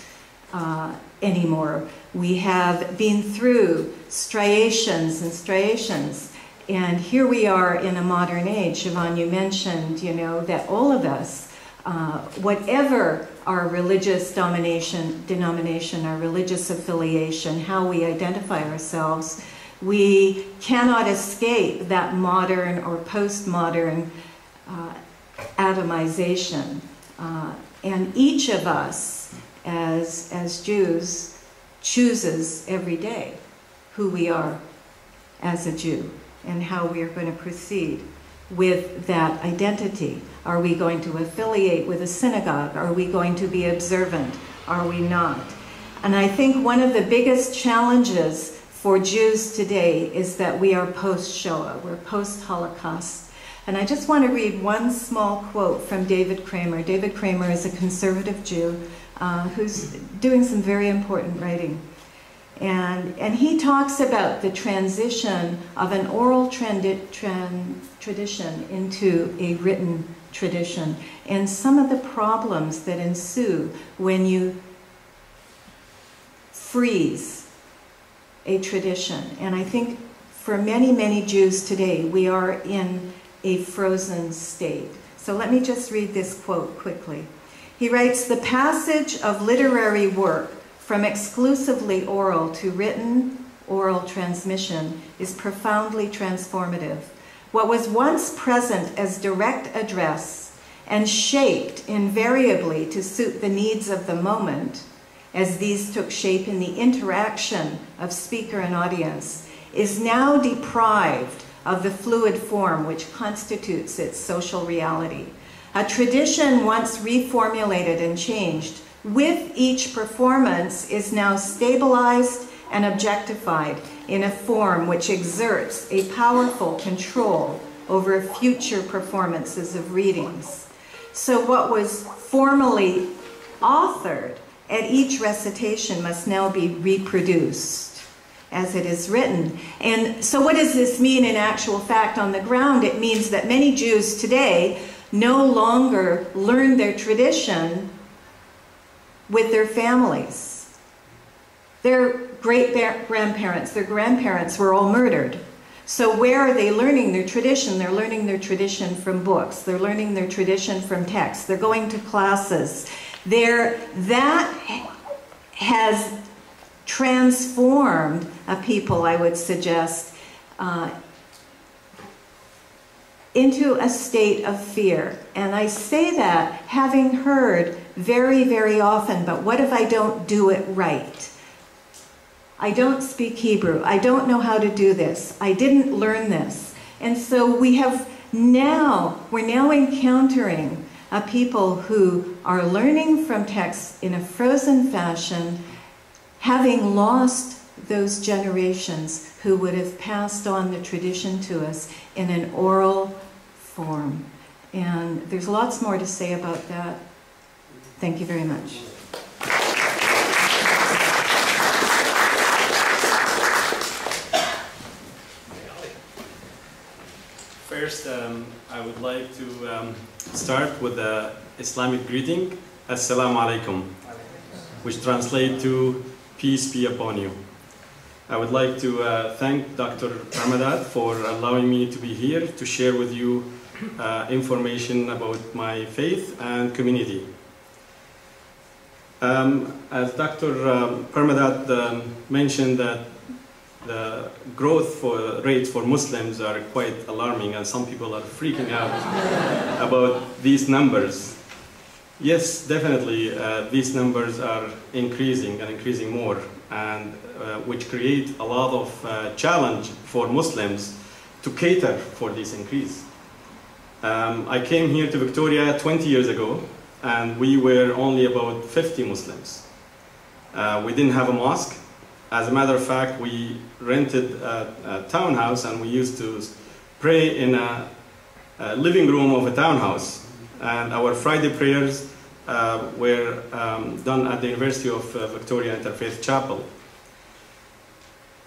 uh, anymore. We have been through striations and striations. And here we are in a modern age. Siobhan, you mentioned, you know, that all of us, uh, whatever our religious domination, denomination, our religious affiliation, how we identify ourselves, we cannot escape that modern or postmodern uh, atomization. Uh, and each of us, as, as Jews, chooses every day who we are as a Jew and how we are going to proceed with that identity. Are we going to affiliate with a synagogue? Are we going to be observant? Are we not? And I think one of the biggest challenges for Jews today is that we are post Shoah, we're post Holocaust. And I just want to read one small quote from David Kraemer. David Kraemer is a conservative Jew uh, who's doing some very important writing. And, and he talks about the transition of an oral tradition into a written tradition and some of the problems that ensue when you freeze a tradition. And I think for many, many Jews today, we are in a frozen state. So let me just read this quote quickly. He writes The passage of literary work from exclusively oral to written oral transmission is profoundly transformative. What was once present as direct address and shaped invariably to suit the needs of the moment as these took shape in the interaction of speaker and audience, is now deprived of the fluid form which constitutes its social reality. A tradition once reformulated and changed with each performance is now stabilized and objectified in a form which exerts a powerful control over future performances of readings. So what was formally authored at each recitation must now be reproduced as it is written. And so, what does this mean in actual fact on the ground? It means that many Jews today no longer learn their tradition with their families. Their great grandparents, their grandparents were all murdered. So, where are they learning their tradition? They're learning their tradition from books, they're learning their tradition from texts, they're going to classes. There, that has transformed a people, I would suggest, uh, into a state of fear. And I say that having heard very, very often, but what if I don't do it right? I don't speak Hebrew. I don't know how to do this. I didn't learn this. And so we have now, we're now encountering a people who are learning from texts in a frozen fashion, having lost those generations who would have passed on the tradition to us in an oral form. And there's lots more to say about that. Thank you very much. First, um, I would like to um, start with the Islamic greeting, Assalamu alaikum, which translates to peace be upon you. I would like to uh, thank Dr. Bramadat for allowing me to be here to share with you uh, information about my faith and community. Um, as Dr. Um, Bramadat um, mentioned that the growth for rates for Muslims are quite alarming and some people are freaking out about these numbers. Yes, definitely uh, these numbers are increasing and increasing more and which create a lot of uh, challenge for Muslims to cater for this increase. Um, I came here to Victoria 20 years ago and we were only about 50 Muslims. Uh, we didn't have a mosque, as a matter of fact, we rented a, a townhouse and we used to pray in a, a, living room of a townhouse. And our Friday prayers uh, were um, done at the University of uh, Victoria Interfaith Chapel.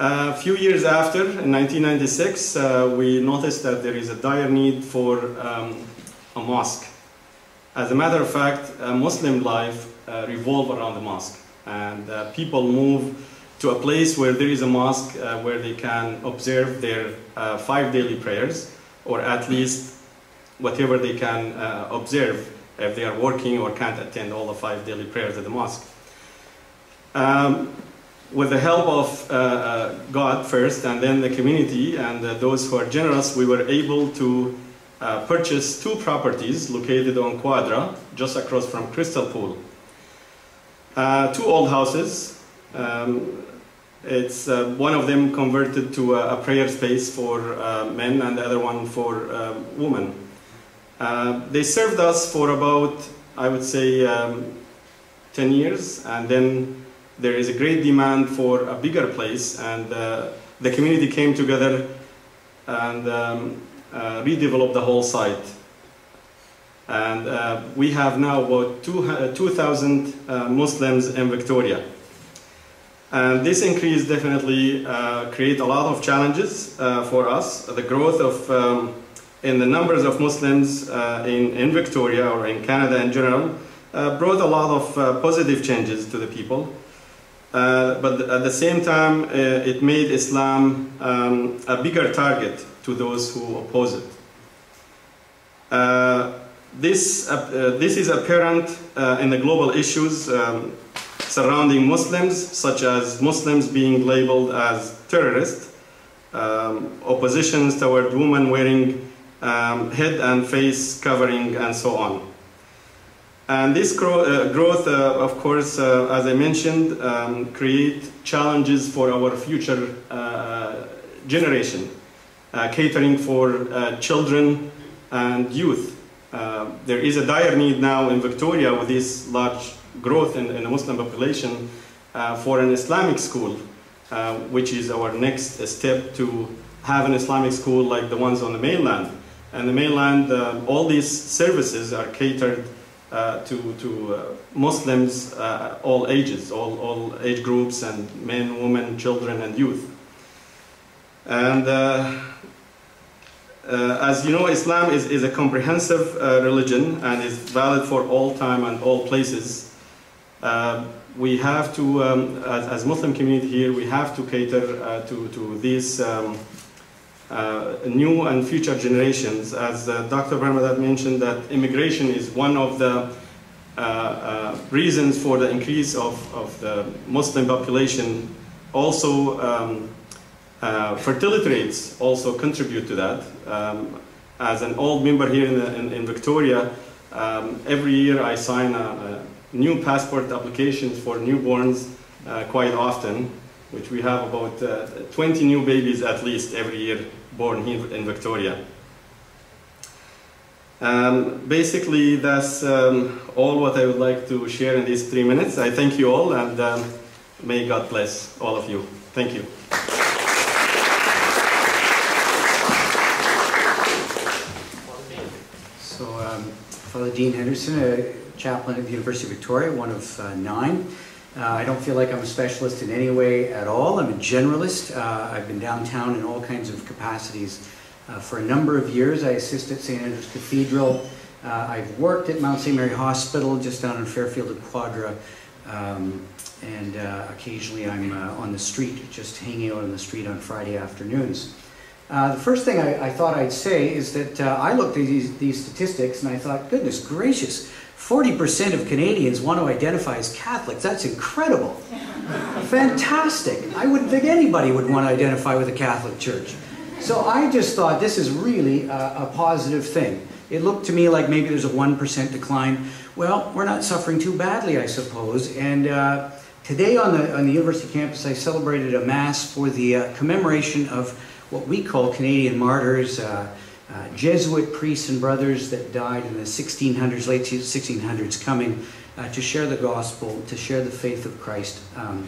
A few years after, in 1996, uh, we noticed that there is a dire need for um, a mosque. As a matter of fact, Muslim life uh, revolve around the mosque, and uh, people move to a place where there is a mosque uh, where they can observe their uh, five daily prayers, or at least whatever they can uh, observe if they are working or can't attend all the five daily prayers at the mosque. Um, with the help of uh, uh, God first, and then the community and uh, those who are generous, we were able to uh, purchase two properties located on Quadra, just across from Crystal Pool. Two old houses. Um, it's one of them converted to a, a prayer space for men, and the other one for women. they served us for about, I would say, um, 10 years, and then there is a great demand for a bigger place, and uh, the community came together and um, uh, redeveloped the whole site. And uh, we have now about 2,000 uh, Muslims in Victoria. And this increase definitely uh, a lot of challenges uh, for us. The growth of um, in the numbers of Muslims in, in Victoria or in Canada in general brought a lot of positive changes to the people. Uh, but at the same time, uh, it made Islam um, a bigger target to those who oppose it. Uh, this, uh, this is apparent uh, in the global issues um, surrounding Muslims, such as Muslims being labeled as terrorists, um, oppositions toward women wearing um, head and face covering, and so on. And this grow, uh, growth, uh, of course, uh, as I mentioned, um, create challenges for our future uh, generation, uh, catering for uh, children and youth. there is a dire need now in Victoria with this large growth in, in the Muslim population for an Islamic school, which is our next step to have an Islamic school like the ones on the mainland. And the mainland, all these services are catered uh, to, to uh, Muslims, uh, all ages, all, all age groups, and men, women, children, and youth. And as you know, Islam is, is a comprehensive religion and is valid for all time and all places. we have to, um, as, as, Muslim community here, we have to cater to, to these um, uh, new and future generations. As uh, Dr. Bramadat mentioned, that immigration is one of the uh, uh, reasons for the increase of, of the Muslim population. Also, um, uh, fertility rates also contribute to that. Um, as an old member here in, the, in, in Victoria, um, every year I sign a, a new passport applications for newborns uh, quite often, which we have about uh, 20 new babies at least every year born here in Victoria. Um, basically, that's um, all what I would like to share in these three minutes. I thank you all, and um, may God bless all of you. Thank you. So, um, Father Dean Henderson, a chaplain at the University of Victoria, one of uh, nine. Uh, I don't feel like I'm a specialist in any way at all. I'm a generalist. Uh, I've been downtown in all kinds of capacities uh, for a number of years. I assist at St. Andrew's Cathedral. Uh, I've worked at Mount St. Mary Hospital just down in Fairfield and Quadra. Um, and uh, occasionally I'm uh, on the street, just hanging out on the street on Friday afternoons. the first thing I, I, thought I'd say is that I looked at these, these statistics and I thought, goodness gracious, 40% of Canadians want to identify as Catholics. That's incredible. Fantastic. I wouldn't think anybody would want to identify with the Catholic Church. So I just thought this is really a, a positive thing. It looked to me like maybe there's a 1% decline. Well, we're not suffering too badly, I suppose. And uh, today on the, on the university campus, I celebrated a Mass for the uh, commemoration of what we call Canadian martyrs. Uh, uh, Jesuit priests and brothers that died in the 1600s, late 1600s, coming uh, to share the gospel, to share the faith of Christ, um,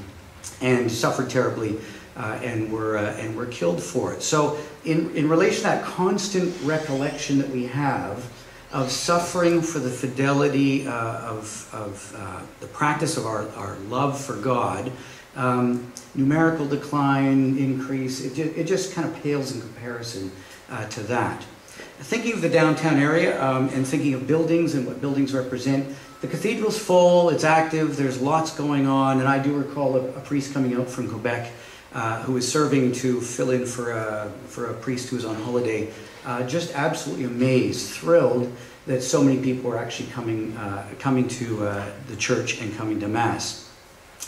and suffered terribly uh, and were uh, and were killed for it. So, in in relation to that constant recollection that we have of suffering for the fidelity uh, of, of the practice of our, our love for God, um, numerical decline, increase, it, it just kind of pales in comparison uh, to that. Thinking of the downtown area um, and thinking of buildings and what buildings represent, the cathedral's full, it's active, there's lots going on, and I do recall a, a priest coming out from Quebec uh, who was serving to fill in for a, for a priest who was on holiday, uh, just absolutely amazed, thrilled that so many people were actually coming, uh, coming to uh, the church and coming to Mass.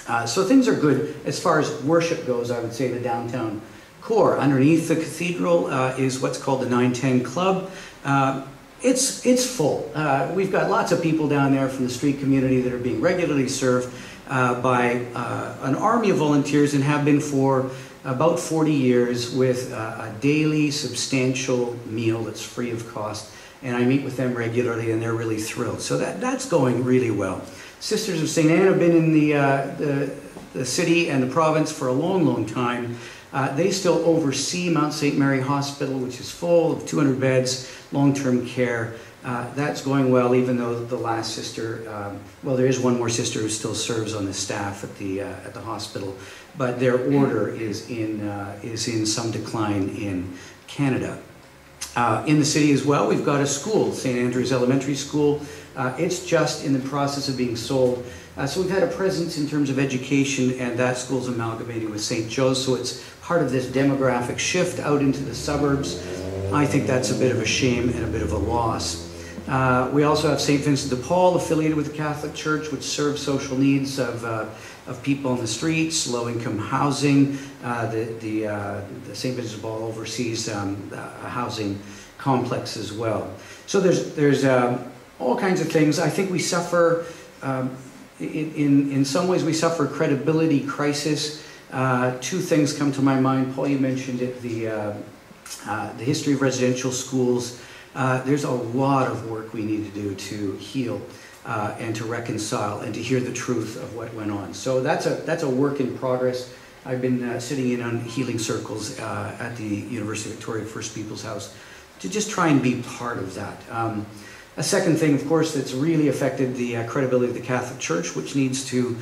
Uh, so things are good as far as worship goes, I would say, the downtown core. Underneath the cathedral uh, is what's called the 910 Club. Uh, it's, it's full. Uh, we've got lots of people down there from the street community that are being regularly served uh, by uh, an army of volunteers and have been for about 40 years with uh, a daily substantial meal that's free of cost. And I meet with them regularly and they're really thrilled. So that, that's going really well. Sisters of St. Anne have been in the, the, the city and the province for a long, long time. Uh, they still oversee Mount St. Mary Hospital, which is full of 200 beds, long-term care. Uh, that's going well, even though the last sister, um, well, there is one more sister who still serves on the staff at the uh, at the hospital, but their order is in uh, is in some decline in Canada. Uh, in the city as well, we've got a school, St. Andrew's Elementary School. Uh, it's just in the process of being sold. Uh, so we've had a presence in terms of education, and that school's amalgamating with St. Joe's, so it's part of this demographic shift out into the suburbs. I think that's a bit of a shame and a bit of a loss. Uh, we also have St. Vincent de Paul affiliated with the Catholic Church, which serves social needs of, uh, of people on the streets, low-income housing. Uh, the the, uh, the St. Vincent de Paul oversees um, a housing complex as well. So there's, there's um, all kinds of things. I think we suffer, um, in, in, some ways we suffer a credibility crisis. Uh, two things come to my mind. Paul, you mentioned it, the, uh, the history of residential schools. Uh, there's a lot of work we need to do to heal uh, and to reconcile and to hear the truth of what went on. So that's a, that's a work in progress. I've been uh, sitting in on healing circles uh, at the University of Victoria First People's House to just try and be part of that. Um, a second thing, of course, that's really affected the uh, credibility of the Catholic Church, which needs to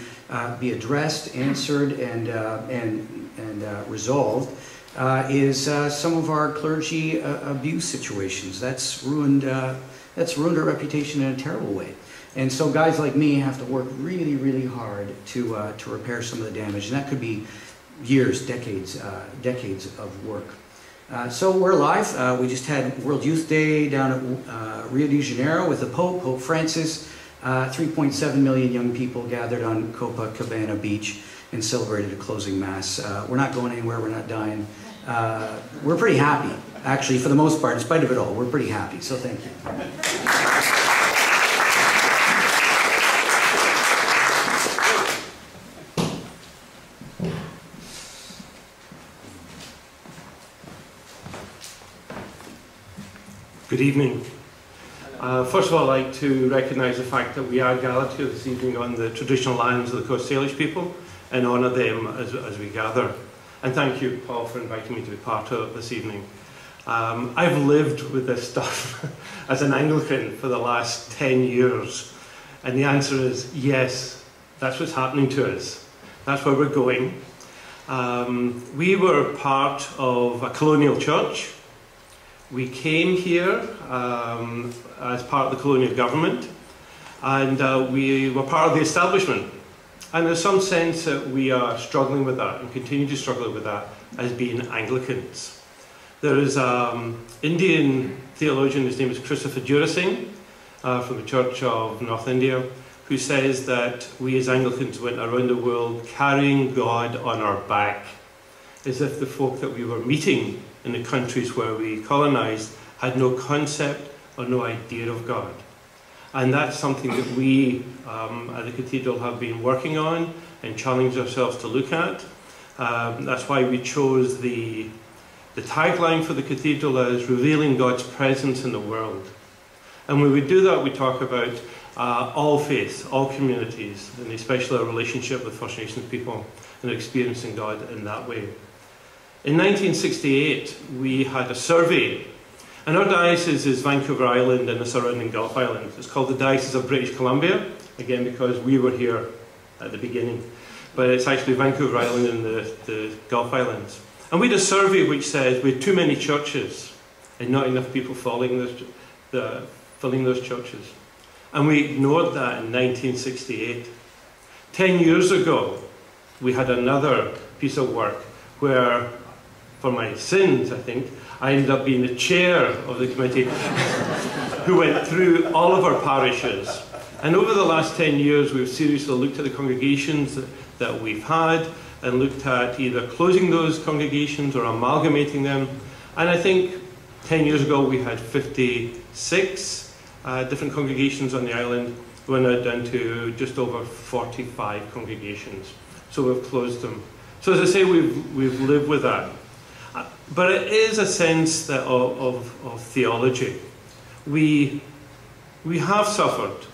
be addressed, answered, and, and, and resolved, uh, is uh, some of our clergy uh, abuse situations. That's ruined, uh, that's ruined our reputation in a terrible way. And so guys like me have to work really, really hard to, uh, to repair some of the damage. And that could be years, decades, uh, decades of work. Uh, so we're live. Uh, we just had World Youth Day down at uh, Rio de Janeiro with the Pope, Pope Francis. 3.7 million young people gathered on Copacabana Beach and celebrated a closing mass. we're not going anywhere. We're not dying uh, we're pretty happy, actually, for the most part, in spite of it all. We're pretty happy, so thank you. Good evening. Uh, first of all, I'd like to recognise the fact that we are gathered here this evening on the traditional lands of the Coast Salish people and honour them as, as we gather. And thank you, Paul, for inviting me to be part of this evening. Um, I've lived with this stuff as an Anglican for the last 10 years. And the answer is yes, that's what's happening to us. That's where we're going. Um, we were part of a colonial church. We came here um, as part of the colonial government, and uh, we were part of the establishment. And there's some sense that we are struggling with that and continue to struggle with that as being Anglicans. There is an um, Indian theologian, his name is Christopher Duraisingh, uh, from the Church of North India, who says that we as Anglicans went around the world carrying God on our back, as if the folk that we were meeting in the countries where we colonized had no concept or no idea of God. And that's something that we um, at the Cathedral have been working on and challenged ourselves to look at. Um, that's why we chose the, the tagline for the Cathedral as revealing God's presence in the world. And when we do that, we talk about uh, all faiths, all communities, and especially our relationship with First Nations people and experiencing God in that way. In 1968, we had a survey And our diocese is Vancouver Island and the surrounding Gulf Islands. It's called the Diocese of British Columbia, again because we were here at the beginning. But it's actually Vancouver Island and the, the Gulf Islands. And we had a survey which said we had too many churches and not enough people filling those, the, filling those churches. And we ignored that in 1968. Ten years ago, we had another piece of work where, for my sins, I think, I ended up being the chair of the committee who went through all of our parishes. And over the last 10 years, we've seriously looked at the congregations that, that we've had and looked at either closing those congregations or amalgamating them. And I think 10 years ago, we had 56 uh, different congregations on the island. We're now down to just over 45 congregations. So we've closed them. So as I say, we've, we've lived with that. But it is a sense that of, of, of theology. We, we have suffered,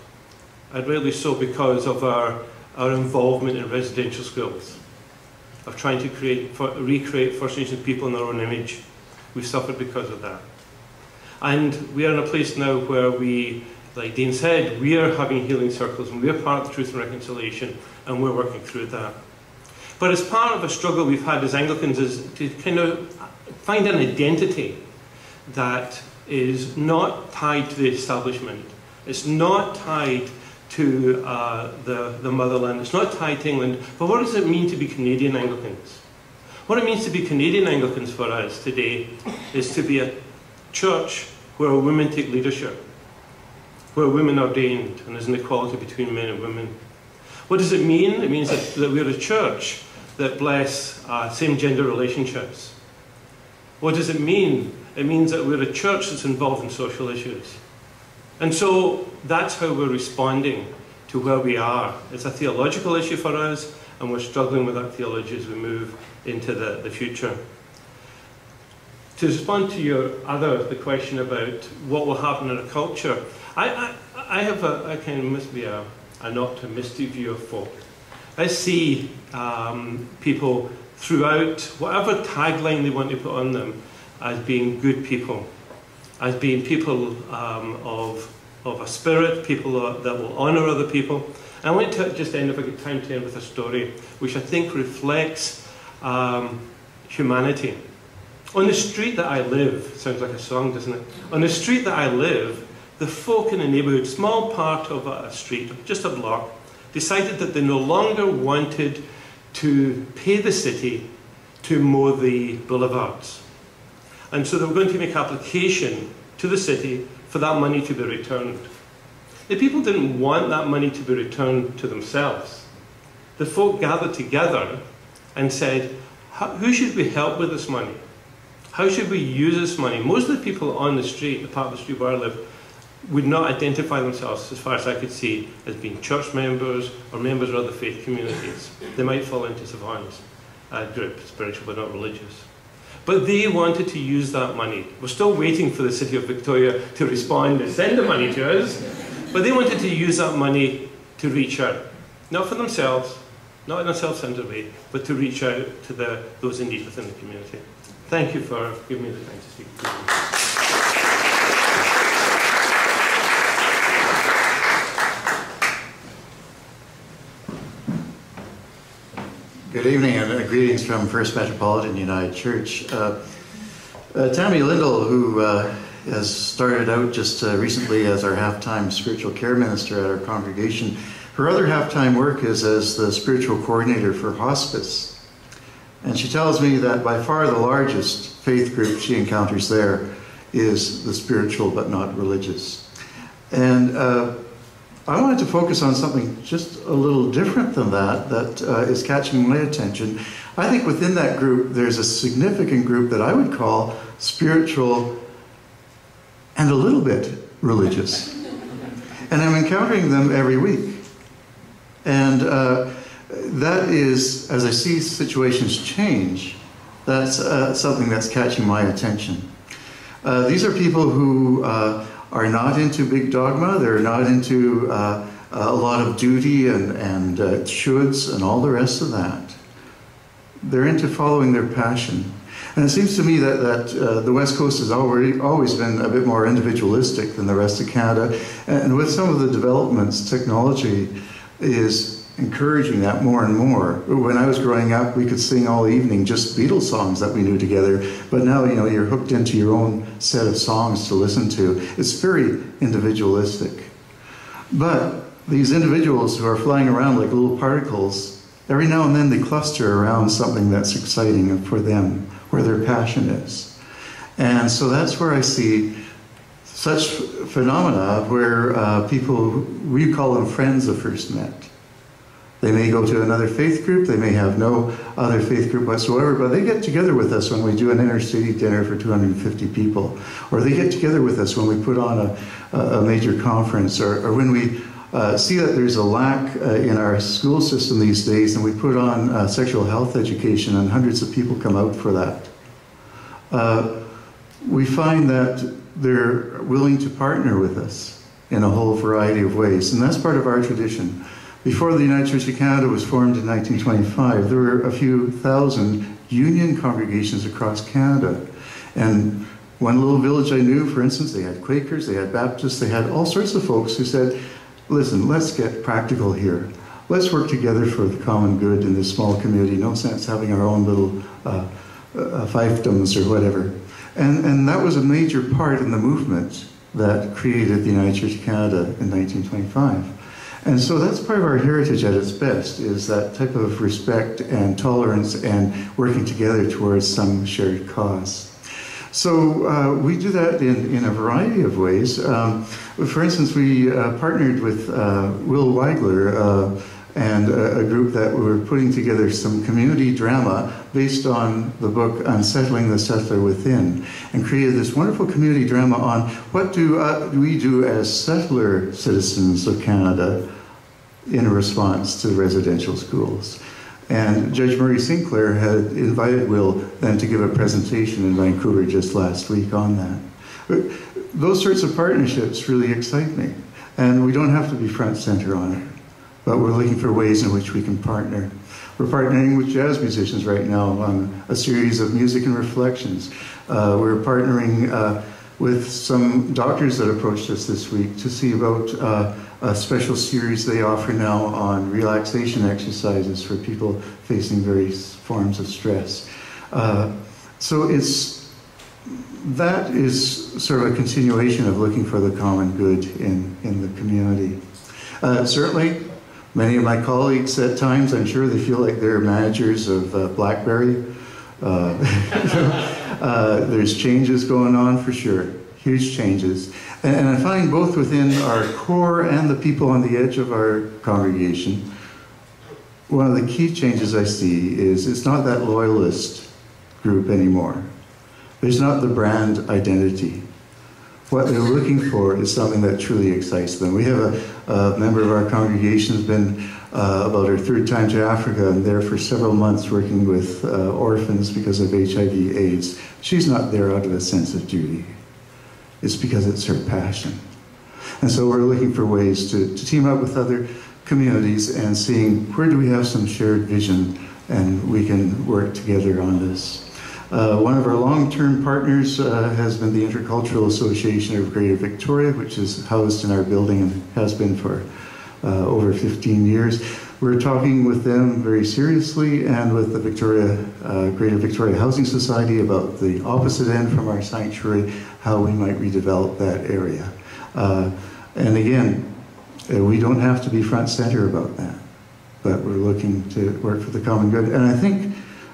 and really so because of our, our involvement in residential schools, of trying to create, recreate First Nations people in our own image. We've suffered because of that. And we are in a place now where we, like Dean said, we are having healing circles and we are part of the Truth and Reconciliation and we're working through that. But as part of a struggle we've had as Anglicans is to kind of find an identity that is not tied to the establishment. It's not tied to uh, the, the motherland. It's not tied to England. But what does it mean to be Canadian Anglicans? What it means to be Canadian Anglicans for us today is to be a church where women take leadership, where women are ordained, and there's an equality between men and women. What does it mean? It means that, that we're a church that bless uh, same-gender relationships. What does it mean? It means that we're a church that's involved in social issues. And so that's how we're responding to where we are. It's a theological issue for us, and we're struggling with that theology as we move into the, the future. To respond to your other, the question about what will happen in a culture, I, I, I have a, I of must be a, an optimistic view of folk. I see um, people throughout, whatever tagline they want to put on them, as being good people, as being people um, of, of a spirit, people that will honour other people. And I want to just end, if I get time to end with a story, which I think reflects um, humanity. On the street that I live, sounds like a song, doesn't it? On the street that I live, the folk in the neighbourhood, small part of a street, just a block, decided that they no longer wanted to pay the city to mow the boulevards. And so they were going to make application to the city for that money to be returned. The people didn't want that money to be returned to themselves. The folk gathered together and said, who should we help with this money? How should we use this money? Most of the people on the street, the part of the street where I live, would not identify themselves, as far as I could see, as being church members or members of other faith communities. They might fall into Savant's uh, group, spiritual but not religious. But they wanted to use that money. We're still waiting for the city of Victoria to respond and send the money to us. But they wanted to use that money to reach out. Not for themselves, not in a self-centered way, but to reach out to the, those in need within the community. Thank you for giving me the time to speak. Good evening and uh, greetings from First Metropolitan United Church. Uh, uh, Tammy Lindell, who uh, has started out just uh, recently as our half-time spiritual care minister at our congregation, her other half-time work is as the spiritual coordinator for hospice. And she tells me that by far the largest faith group she encounters there is the spiritual but not religious. And uh, I wanted to focus on something just a little different than that, that uh, is catching my attention. I think within that group, there's a significant group that I would call spiritual and a little bit religious. and I'm encountering them every week. And uh, that is, as I see situations change, that's uh, something that's catching my attention. Uh, these are people who uh, are not into big dogma. They're not into uh, a lot of duty and, and uh, shoulds and all the rest of that. They're into following their passion. And it seems to me that, that uh, the West Coast has already, always been a bit more individualistic than the rest of Canada. And with some of the developments, technology is encouraging that more and more. When I was growing up, we could sing all evening just Beatles songs that we knew together. But now, you know, you're hooked into your own set of songs to listen to. It's very individualistic. But these individuals who are flying around like little particles, every now and then they cluster around something that's exciting for them, where their passion is. And so that's where I see such phenomena where uh, people, we call them friends of first met. They may go to another faith group, they may have no other faith group whatsoever, but they get together with us when we do an inner city dinner for 250 people. Or they get together with us when we put on a, a major conference, or, or when we uh, see that there's a lack uh, in our school system these days, and we put on uh, sexual health education, and hundreds of people come out for that. Uh, we find that they're willing to partner with us in a whole variety of ways, and that's part of our tradition. Before the United Church of Canada was formed in 1925, there were a few thousand union congregations across Canada. And one little village I knew, for instance, they had Quakers, they had Baptists, they had all sorts of folks who said, listen, let's get practical here. Let's work together for the common good in this small community. No sense having our own little uh, uh, fiefdoms or whatever. And, and that was a major part in the movement that created the United Church of Canada in 1925. And so that's part of our heritage at its best, is that type of respect and tolerance and working together towards some shared cause. So uh, we do that in, in a variety of ways. Um, for instance, we uh, partnered with uh, Will Weigler uh, and a, a, group that were putting together some community drama based on the book Unsettling the Settler Within, and created this wonderful community drama on what do, uh, we do as settler citizens of Canada in response to residential schools. And Judge Murray Sinclair had invited Will then to give a presentation in Vancouver just last week on that. Those sorts of partnerships really excite me. And we don't have to be front center on it, but we're looking for ways in which we can partner. We're partnering with jazz musicians right now on a series of music and reflections. Uh, we're partnering uh, with some doctors that approached us this week to see about uh, a special series they offer now on relaxation exercises for people facing various forms of stress. Uh, so it's that is sort of a continuation of looking for the common good in, in the community. Uh, certainly, many of my colleagues at times, I'm sure they feel like they're managers of uh, BlackBerry. Uh, uh, there's changes going on for sure, huge changes. And, and I find both within our core and the people on the edge of our congregation, one of the key changes I see is it's not that loyalist group anymore. There's not the brand identity. What they're looking for is something that truly excites them. We have a, a member of our congregation has been uh, about her third time to Africa and there for several months working with uh, orphans because of HIV AIDS. She's not there out of a sense of duty. It's because it's her passion. And so we're looking for ways to, to team up with other communities and seeing where do we have some shared vision and we can work together on this. Uh, one of our long-term partners uh, has been the Intercultural Association of Greater Victoria, which is housed in our building and has been for uh, over 15 years. We're talking with them very seriously and with the Victoria, uh, Greater Victoria Housing Society about the opposite end from our sanctuary, how we might redevelop that area. Uh, and again, uh, we don't have to be front center about that, but we're looking to work for the common good. And I think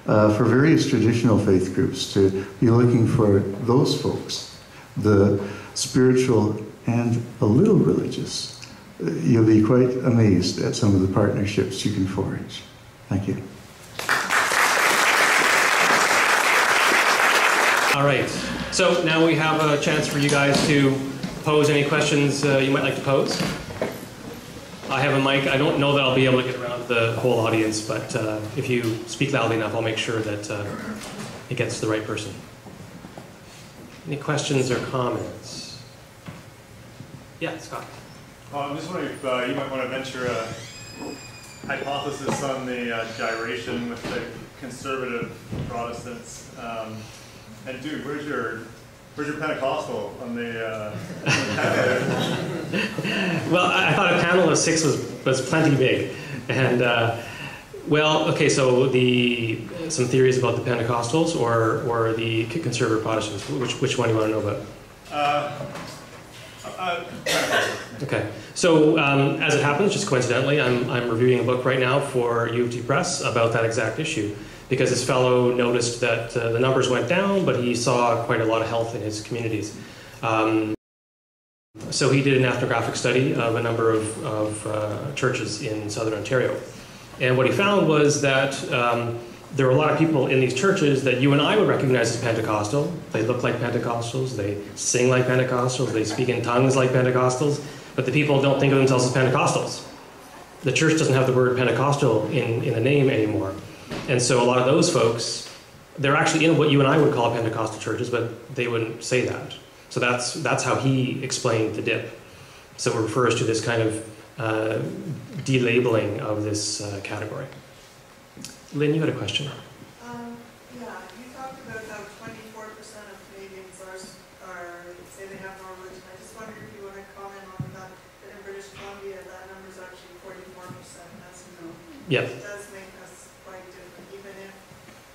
uh, for various traditional faith groups to be looking for those folks, the spiritual and a little religious, you'll be quite amazed at some of the partnerships you can forge. Thank you. All right. So now we have a chance for you guys to pose any questions uh, you might like to pose. I have a mic. I don't know that I'll be able to get around the whole audience, but uh, if you speak loudly enough, I'll make sure that uh, it gets to the right person. Any questions or comments? Yeah, Scott. Uh, I'm just wondering if uh, you might want to venture a hypothesis on the uh, gyration with the conservative Protestants. Um, and dude, where's your where's your Pentecostal on the? Uh, well, I, I thought a panel of six was was plenty big, and uh, well, okay. So the some theories about the Pentecostals or or the conservative Protestants. Which which one do you want to know about? uh, uh, Okay, so um, as it happens, just coincidentally, I'm, I'm reviewing a book right now for U of T Press about that exact issue because his fellow noticed that uh, the numbers went down, but he saw quite a lot of health in his communities. Um, so he did an ethnographic study of a number of, of uh, churches in southern Ontario. And what he found was that um, there were a lot of people in these churches that you and I would recognize as Pentecostal. They look like Pentecostals, they sing like Pentecostals, they speak in tongues like Pentecostals, but the people don't think of themselves as Pentecostals. The church doesn't have the word Pentecostal in, in the name anymore. And so a lot of those folks, they're actually in what you and I would call Pentecostal churches, but they wouldn't say that. So that's, that's how he explained the dip. So it refers to this kind of uh, delabeling of this uh, category. Lynn, you had a question. Um, yeah, you talked about how twenty-four percent of Canadians are, are, say they have no religion. I just wondered if you want to comment on that, that in British Columbia, that number is actually forty-four percent, as you know. Yep. It does make us quite different, even if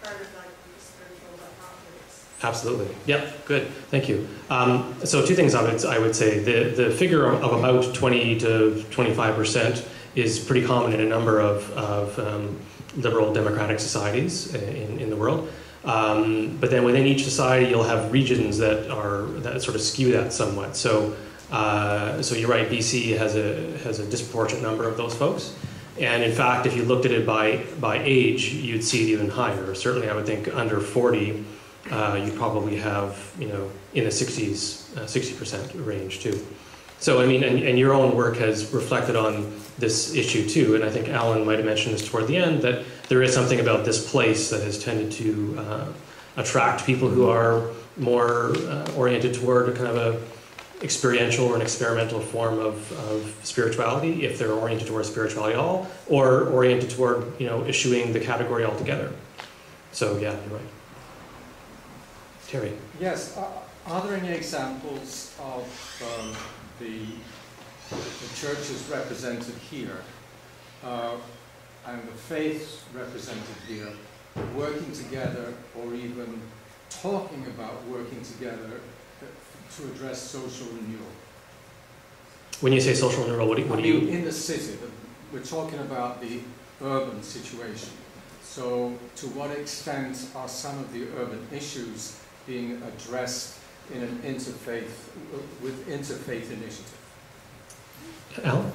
part of that group is spiritual, but not religious. Absolutely. Yep. Good. Thank you. Um, so two things I would I would say the the figure of about 20 to 25 percent is pretty common in a number of of um, liberal democratic societies in, in the world. Um, but then within each society, you'll have regions that are that sort of skew that somewhat. So, uh, so you're right. BC has a has a disproportionate number of those folks, and in fact, if you looked at it by by age, you'd see it even higher. Certainly, I would think under 40, uh, you probably have you know in the 60s, uh, 60 percent range too. So I mean, and, and your own work has reflected on this issue too. And I think Alan might have mentioned this toward the end that there is something about this place that has tended to uh, attract people who are more uh, oriented toward a kind of a experiential or an experimental form of, of spirituality, if they're oriented toward spirituality at all, or oriented toward you know issuing the category altogether. So yeah, you're right. Terry. Yes. Are, are there any examples of um, the the churches represented here uh, and the faiths represented here working together or even talking about working together to address social renewal. When you say social renewal, what do, what do you... mean, in the city, we're talking about the urban situation. So to what extent are some of the urban issues being addressed in an interfaith, with interfaith initiative? Al?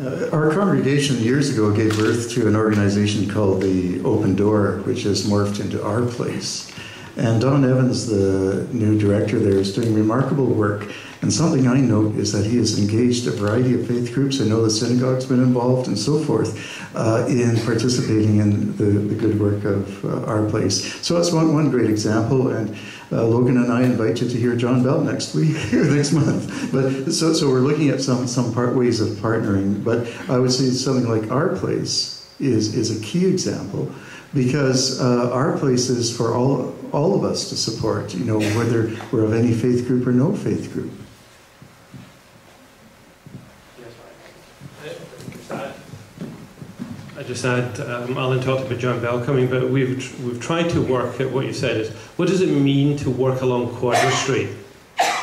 Uh, our congregation years ago gave birth to an organization called the Open Door, which has morphed into Our Place. And Don Evans, the new director there, is doing remarkable work. And something I note is that he has engaged a variety of faith groups. I know the synagogue's been involved and so forth uh, in participating in the, the good work of uh, Our Place. So that's one, one great example. And uh, Logan and I invite you to hear John Bell next week, next month. But so, so we're looking at some some part ways of partnering. But I would say something like Our Place is is a key example because uh, our place is for all all of us to support. You know, whether we're of any faith group or no faith group. I just add, um, Alan talked about John Bell coming, but we've, we've tried to work at what you said is, what does it mean to work along Quadra Street?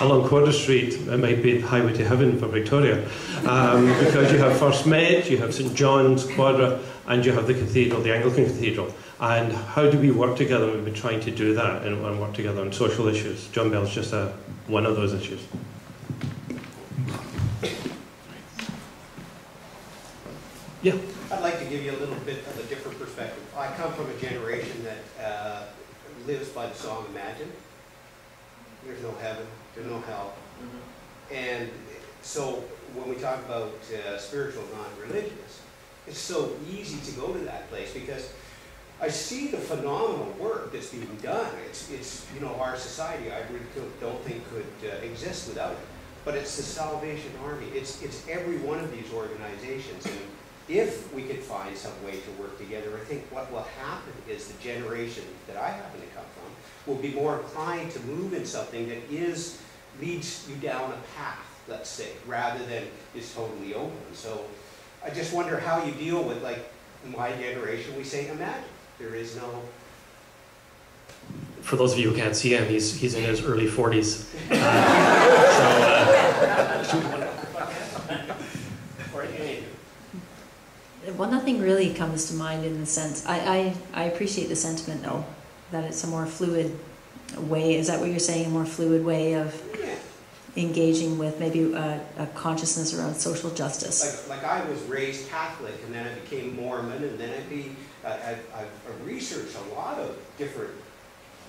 Along Quadra Street, it might be the highway to heaven for Victoria, um, because you have First Met, you have St John's Quadra, and you have the cathedral, the Anglican Cathedral. And how do we work together? We've been trying to do that and, and work together on social issues. John Bell's just a, one of those issues. Yeah. I'd like to give you a little bit of a different perspective. I come from a generation that uh, lives by the song Imagine. There's no heaven, there's no hell. Mm-hmm. And so when we talk about uh, spiritual, non-religious, it's so easy to go to that place because I see the phenomenal work that's being done. It's, it's you know, our society, I really don't think could uh, exist without it. But it's the Salvation Army. It's, it's every one of these organizations. And if we could find some way to work together, I think what will happen is the generation that I happen to come from will be more inclined to move in something that is, leads you down a path, let's say, rather than is totally open. So I just wonder how you deal with, like, my generation, we say imagine. There is no, For those of you who can't see him, he's, he's in his early 40s. Uh, so, uh, or any. Well, nothing really comes to mind in the sense, I, I, I appreciate the sentiment though, that it's a more fluid way, is that what you're saying, a more fluid way of Yeah. engaging with maybe a, a consciousness around social justice? Like, like I was raised Catholic and then I became Mormon and then I be, I, I've, I've researched a lot of different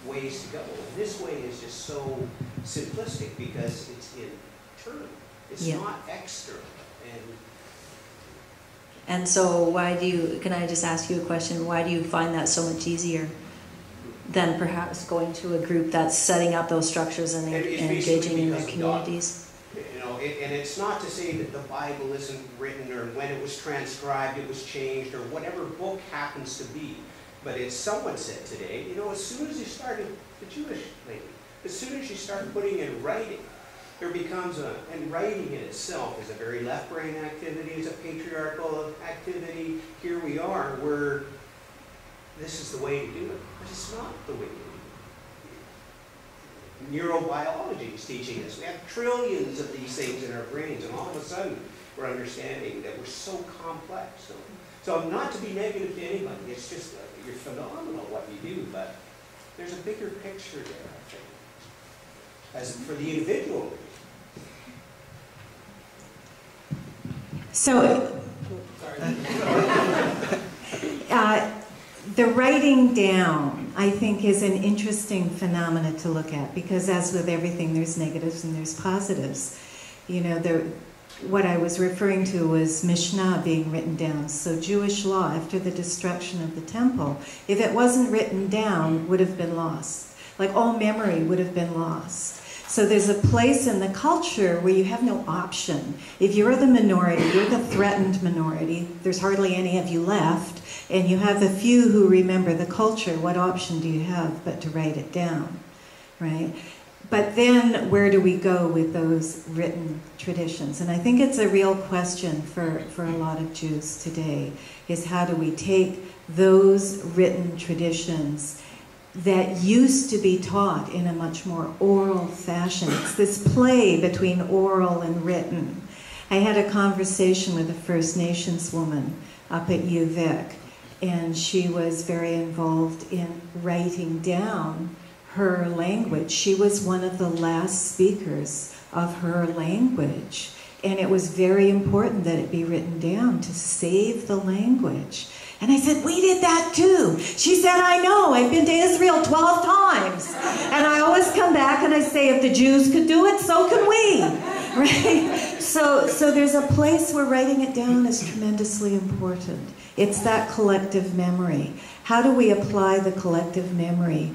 ways to go. And this way is just so simplistic because it's internal. It's Yeah. not external. And And so why do you, can I just ask you a question, why do you find that so much easier than perhaps going to a group that's setting up those structures and And it's and basically engaging in their because of dogma. communities? You know, it, and it's not to say that the Bible isn't written or when it was transcribed, it was changed, or whatever book happens to be. But as someone said today, you know, as soon as you started, the Jewish lady, as soon as you start putting in writing, there becomes a, and writing in itself is a very left brain activity, it's a patriarchal activity. Here we are, where this is the way to do it, but it's not the way to do it neurobiology is teaching us. We have trillions of these things in our brains, and all of a sudden we're understanding that we're so complex. So, so not to be negative to anybody, it's just uh, you're phenomenal what you do, but there's a bigger picture there, I think, as for the individual. So, uh, the writing down, I think, is an interesting phenomena to look at because, as with everything, there's negatives and there's positives. You know, there, what I was referring to was Mishnah being written down. So, Jewish law, after the destruction of the temple, if it wasn't written down, would have been lost. Like all memory would have been lost. So there's a place in the culture where you have no option. If you're the minority, you're the threatened minority, there's hardly any of you left, and you have the few who remember the culture, what option do you have but to write it down, right? But then where do we go with those written traditions? And I think it's a real question for, for a lot of Jews today, is how do we take those written traditions that used to be taught in a much more oral fashion. It's this play between oral and written. I had a conversation with a First Nations woman up at UVic, and she was very involved in writing down her language. She was one of the last speakers of her language, and it was very important that it be written down to save the language. And I said, We did that too. She said, I know. I've been to Israel 12 times. And I always come back and I say, If the Jews could do it, so can we. Right? So, so there's a place where writing it down is tremendously important. It's that collective memory. How do we apply the collective memory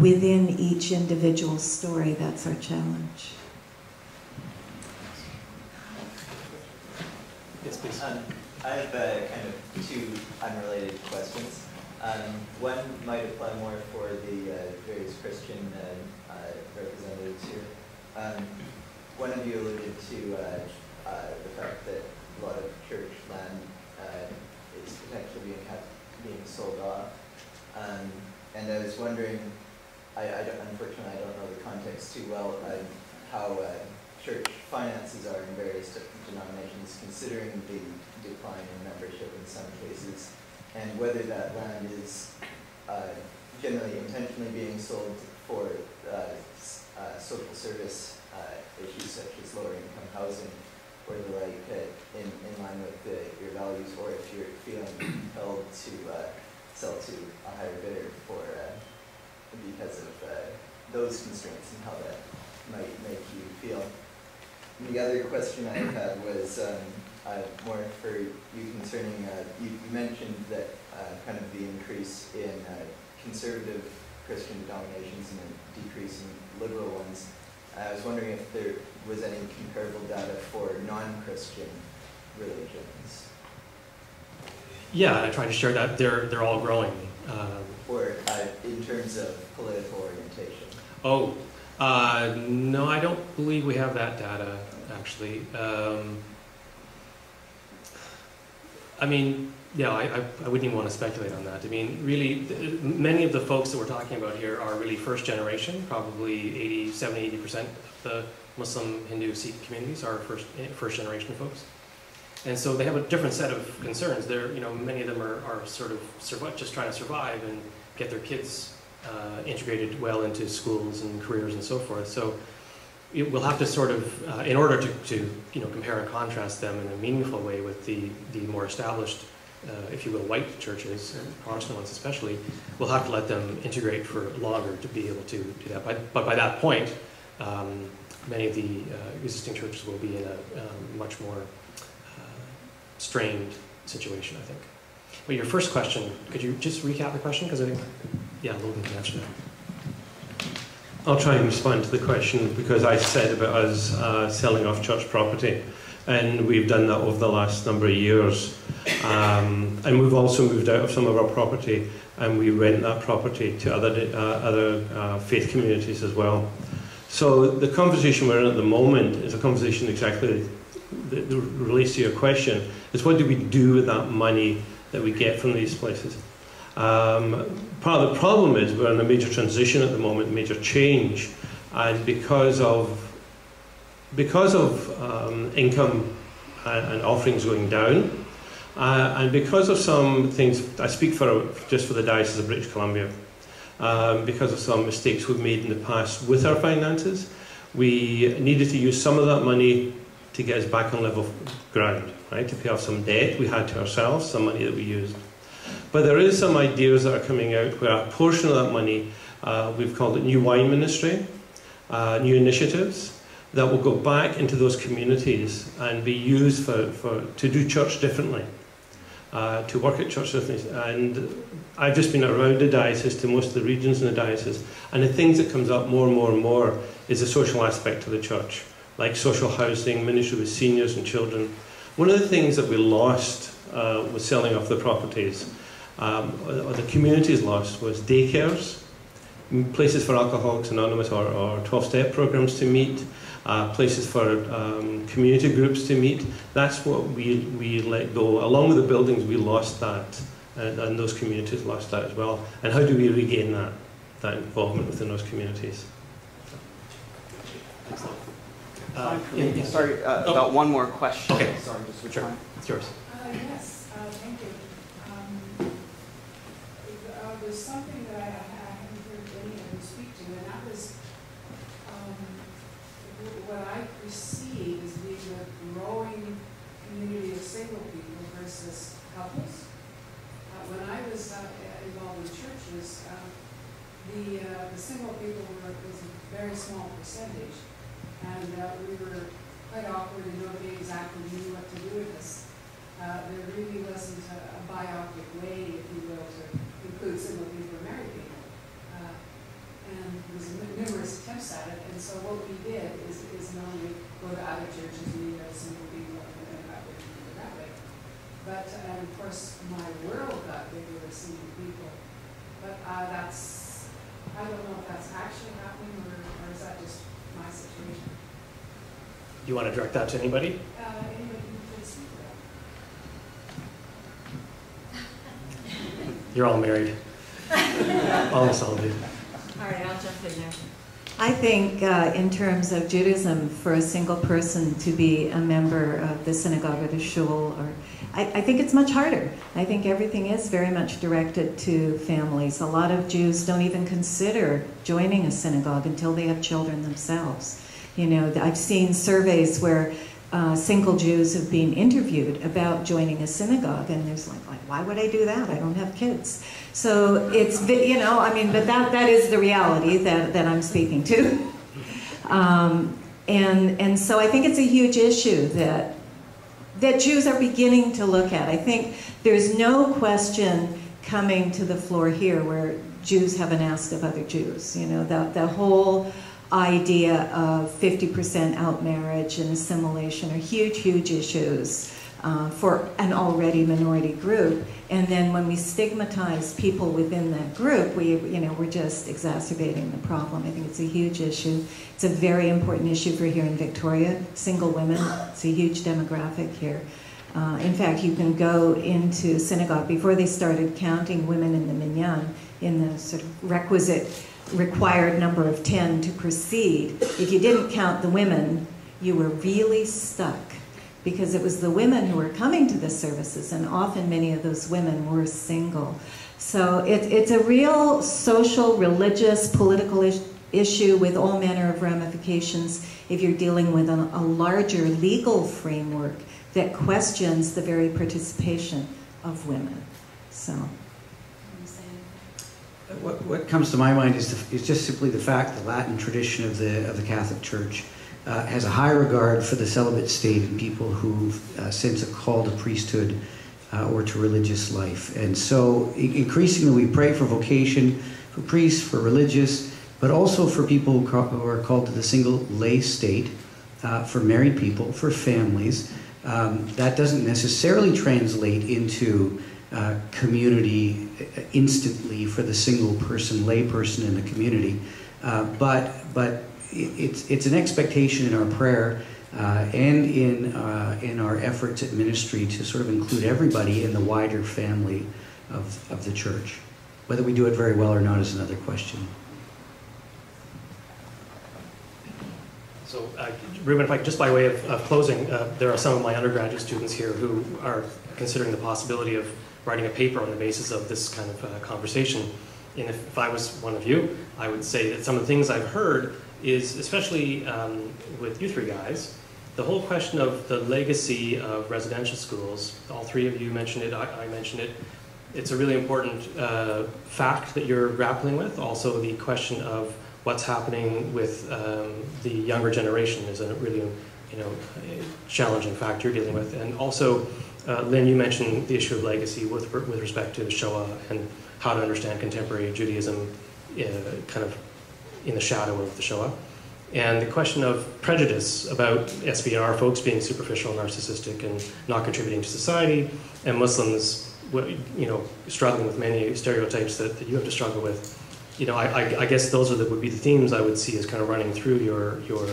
within each individual story? That's our challenge. yes, please. Um, I have uh, kind of two unrelated questions. Um, one might apply more for the uh, various Christian uh, uh, representatives here. Um, one of you alluded to uh, uh, the fact that a lot of church land is potentially being, being sold off. Um, and I was wondering, I, I unfortunately I don't know the context too well, how church finances are in various de- denominations, considering the decline in membership in some cases, and whether that land is uh, generally intentionally being sold for uh, uh, social service uh, issues such as lower income housing, or the like, uh, in, in line with the, your values, or if you're feeling compelled to sell to a higher bidder for because of those constraints and how that might make you feel. And the other question I had was um, uh, more for you concerning, uh, you, you mentioned that uh, kind of the increase in uh, conservative Christian denominations and a decrease in liberal ones. I was wondering if there was any comparable data for non-Christian religions. Yeah, I try to share that. They're, they're all growing. Um, Or uh, in terms of political orientation? Oh, uh, no, I don't believe we have that data, actually. Um, I mean, yeah, I, I, wouldn't even want to speculate on that. I mean, really, many of the folks that we're talking about here are really first generation, probably 80, 70, 80% of the Muslim, Hindu, Sikh communities are first, first generation folks. And so they have a different set of concerns. They're, you know, many of them are, are sort of survive, just trying to survive and get their kids uh, integrated well into schools and careers and so forth. So it, we'll have to sort of, uh, in order to, to, you know, compare and contrast them in a meaningful way with the, the more established, uh, if you will, white churches, and Protestant ones especially, we'll have to let them integrate for longer to be able to do that. But, but by that point, um, many of the uh, existing churches will be in a um, much more uh, strained situation, I think. But your first question, could you just recap the question? Because I think, yeah, Logan can answer that. I'll try and respond to the question because I said about us uh, selling off church property, and we've done that over the last number of years. Um, and we've also moved out of some of our property, and we rent that property to other uh, other uh, faith communities as well. So the conversation we're in at the moment is a conversation exactly that relates to your question: is what do we do with that money that we get from these places? Um, part of the problem is we're in a major transition at the moment, major change, and because of because of um, income and, and, offerings going down, uh, and because of some things, I speak for just for the Diocese of British Columbia, um, because of some mistakes we've made in the past with our finances, we needed to use some of that money to get us back on level ground, right? To pay off some debt we had to ourselves, some money that we used. But there is some ideas that are coming out where a portion of that money, uh, we've called it New Wine Ministry, uh, new initiatives, that will go back into those communities and be used for, for to do church differently, uh, to work at church differently. And I've just been around the diocese to most of the regions in the diocese, and the things that comes up more and more and more is the social aspect of the church, like social housing, ministry with seniors and children. One of the things that we lost uh, was selling off the properties, um, or the communities lost, was daycares, places for Alcoholics Anonymous or, or 12-step programs to meet, uh, places for um, community groups to meet. That's what we, we let go. Along with the buildings, we lost that, and, and those communities lost that as well. And how do we regain that, that involvement within those communities? Uh, yeah, sorry, uh, oh. about one more question. Okay. Sorry, just sure. It's yours. Uh, yes, uh, thank you. Um, uh, there's something that I, I haven't heard any of you speak to, and that was um, what I perceive as being a growing community of single people versus couples. Uh, when I was uh, involved in churches, uh, the uh, the single people were was a very small percentage, and uh, we were quite awkward, and nobody exactly knew what to do with us. Uh, there really wasn't a, a biopic way, if you will, to include single people or married people. Uh, and there was numerous attempts at it, and so what we did is, is not only go to other churches and meet other single people and that way, that way. But, uh, of course, my world got bigger with single people. But uh, that's, I don't know if that's actually happening or, or is that just my situation. Do you want to direct that to anybody? Uh, anybody who can speak You're all married. Almost all do. All right, I'll jump in there. I think, uh, in terms of Judaism, for a single person to be a member of the synagogue or the shul, or I, I, think it's much harder. I think everything is very much directed to families. A lot of Jews don't even consider joining a synagogue until they have children themselves. You know, I've seen surveys where uh, single Jews have been interviewed about joining a synagogue, and there's like, like, why would I do that? I don't have kids. So it's, you know, I mean, but that, that is the reality that, that I'm speaking to. Um, and, and so I think it's a huge issue that, that Jews are beginning to look at. I think there's no question coming to the floor here where Jews haven't asked of other Jews. You know, the, the whole idea of 50% out marriage and assimilation are huge, huge issues uh, for an already minority group. And then when we stigmatize people within that group, we, you know, we're just exacerbating the problem. I think it's a huge issue. It's a very important issue for here in Victoria. Single women, it's a huge demographic here. Uh, in fact, you can go into synagogue before they started counting women in the minyan in the sort of requisite required number of 10 to proceed. If you didn't count the women, you were really stuck because it was the women who were coming to the services, and often many of those women were single. So it, it's a real social, religious, political is, issue with all manner of ramifications if you're dealing with a, a larger legal framework that questions the very participation of women. So. What, what comes to my mind is, the, is just simply the fact the Latin tradition of the, of the Catholic Church uh, has a high regard for the celibate state and people who uh, sense a call to priesthood uh, or to religious life. And so increasingly we pray for vocation, for priests, for religious, but also for people who are called to the single lay state, uh, for married people, for families. Um, that doesn't necessarily translate into uh, community uh, instantly for the single person, lay person in the community. Uh, but but it's, it's an expectation in our prayer uh, and in, uh, in our efforts at ministry to sort of include everybody in the wider family of, of the church. Whether we do it very well or not is another question. So, uh, Reuben, if I just by way of, of closing, uh, there are some of my undergraduate students here who are considering the possibility of writing a paper on the basis of this kind of uh, conversation. And if, if I was one of you, I would say that some of the things I've heard is, especially um, with you three guys, the whole question of the legacy of residential schools, all three of you mentioned it, I, I mentioned it, it's a really important uh, fact that you're grappling with. Also, the question of what's happening with um, the younger generation is a really you know, challenging fact you're dealing with. And also, uh, Lynn, you mentioned the issue of legacy with, with respect to the Shoah and how to understand contemporary Judaism uh, kind of in the shadow of the Shoah. And the question of prejudice about SBR folks being superficial, narcissistic, and not contributing to society, and Muslims, you know, struggling with many stereotypes that, that you have to struggle with. You know, I, I, I guess those are the, would be the themes I would see as kind of running through your your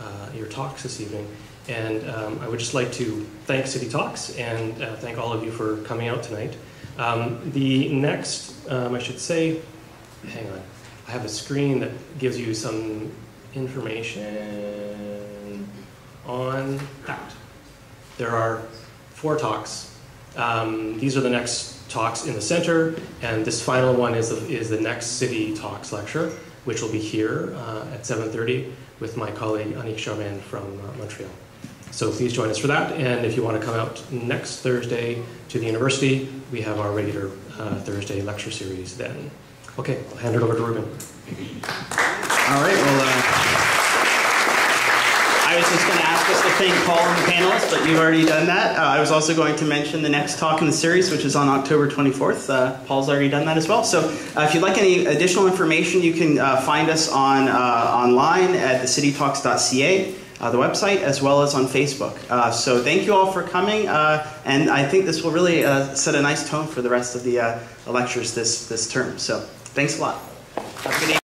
uh, your talks this evening. And um, I would just like to thank City Talks and uh, thank all of you for coming out tonight. Um, the next, um, I should say, hang on. I have a screen that gives you some information on that. There are four talks. Um, these are the next talks in the center, and this final one is the, is the next City Talks lecture, which will be here uh, at 7.30 with my colleague Annick Germain from uh, Montreal. So please join us for that, and if you want to come out next Thursday to the university, we have our regular uh, Thursday lecture series then. Okay, I'll hand it over to Reuben. All right, well, uh, I was just going to ask us to thank Paul and the panelists, but you've already done that. Uh, I was also going to mention the next talk in the series, which is on October 24th. Uh, Paul's already done that as well. So uh, if you'd like any additional information, you can uh, find us on uh, online at thecitytalks.ca. Uh, the website as well as on Facebook. So thank you all for coming, and I think this will really set a nice tone for the rest of the lectures this this term. So thanks a lot. Have a good evening.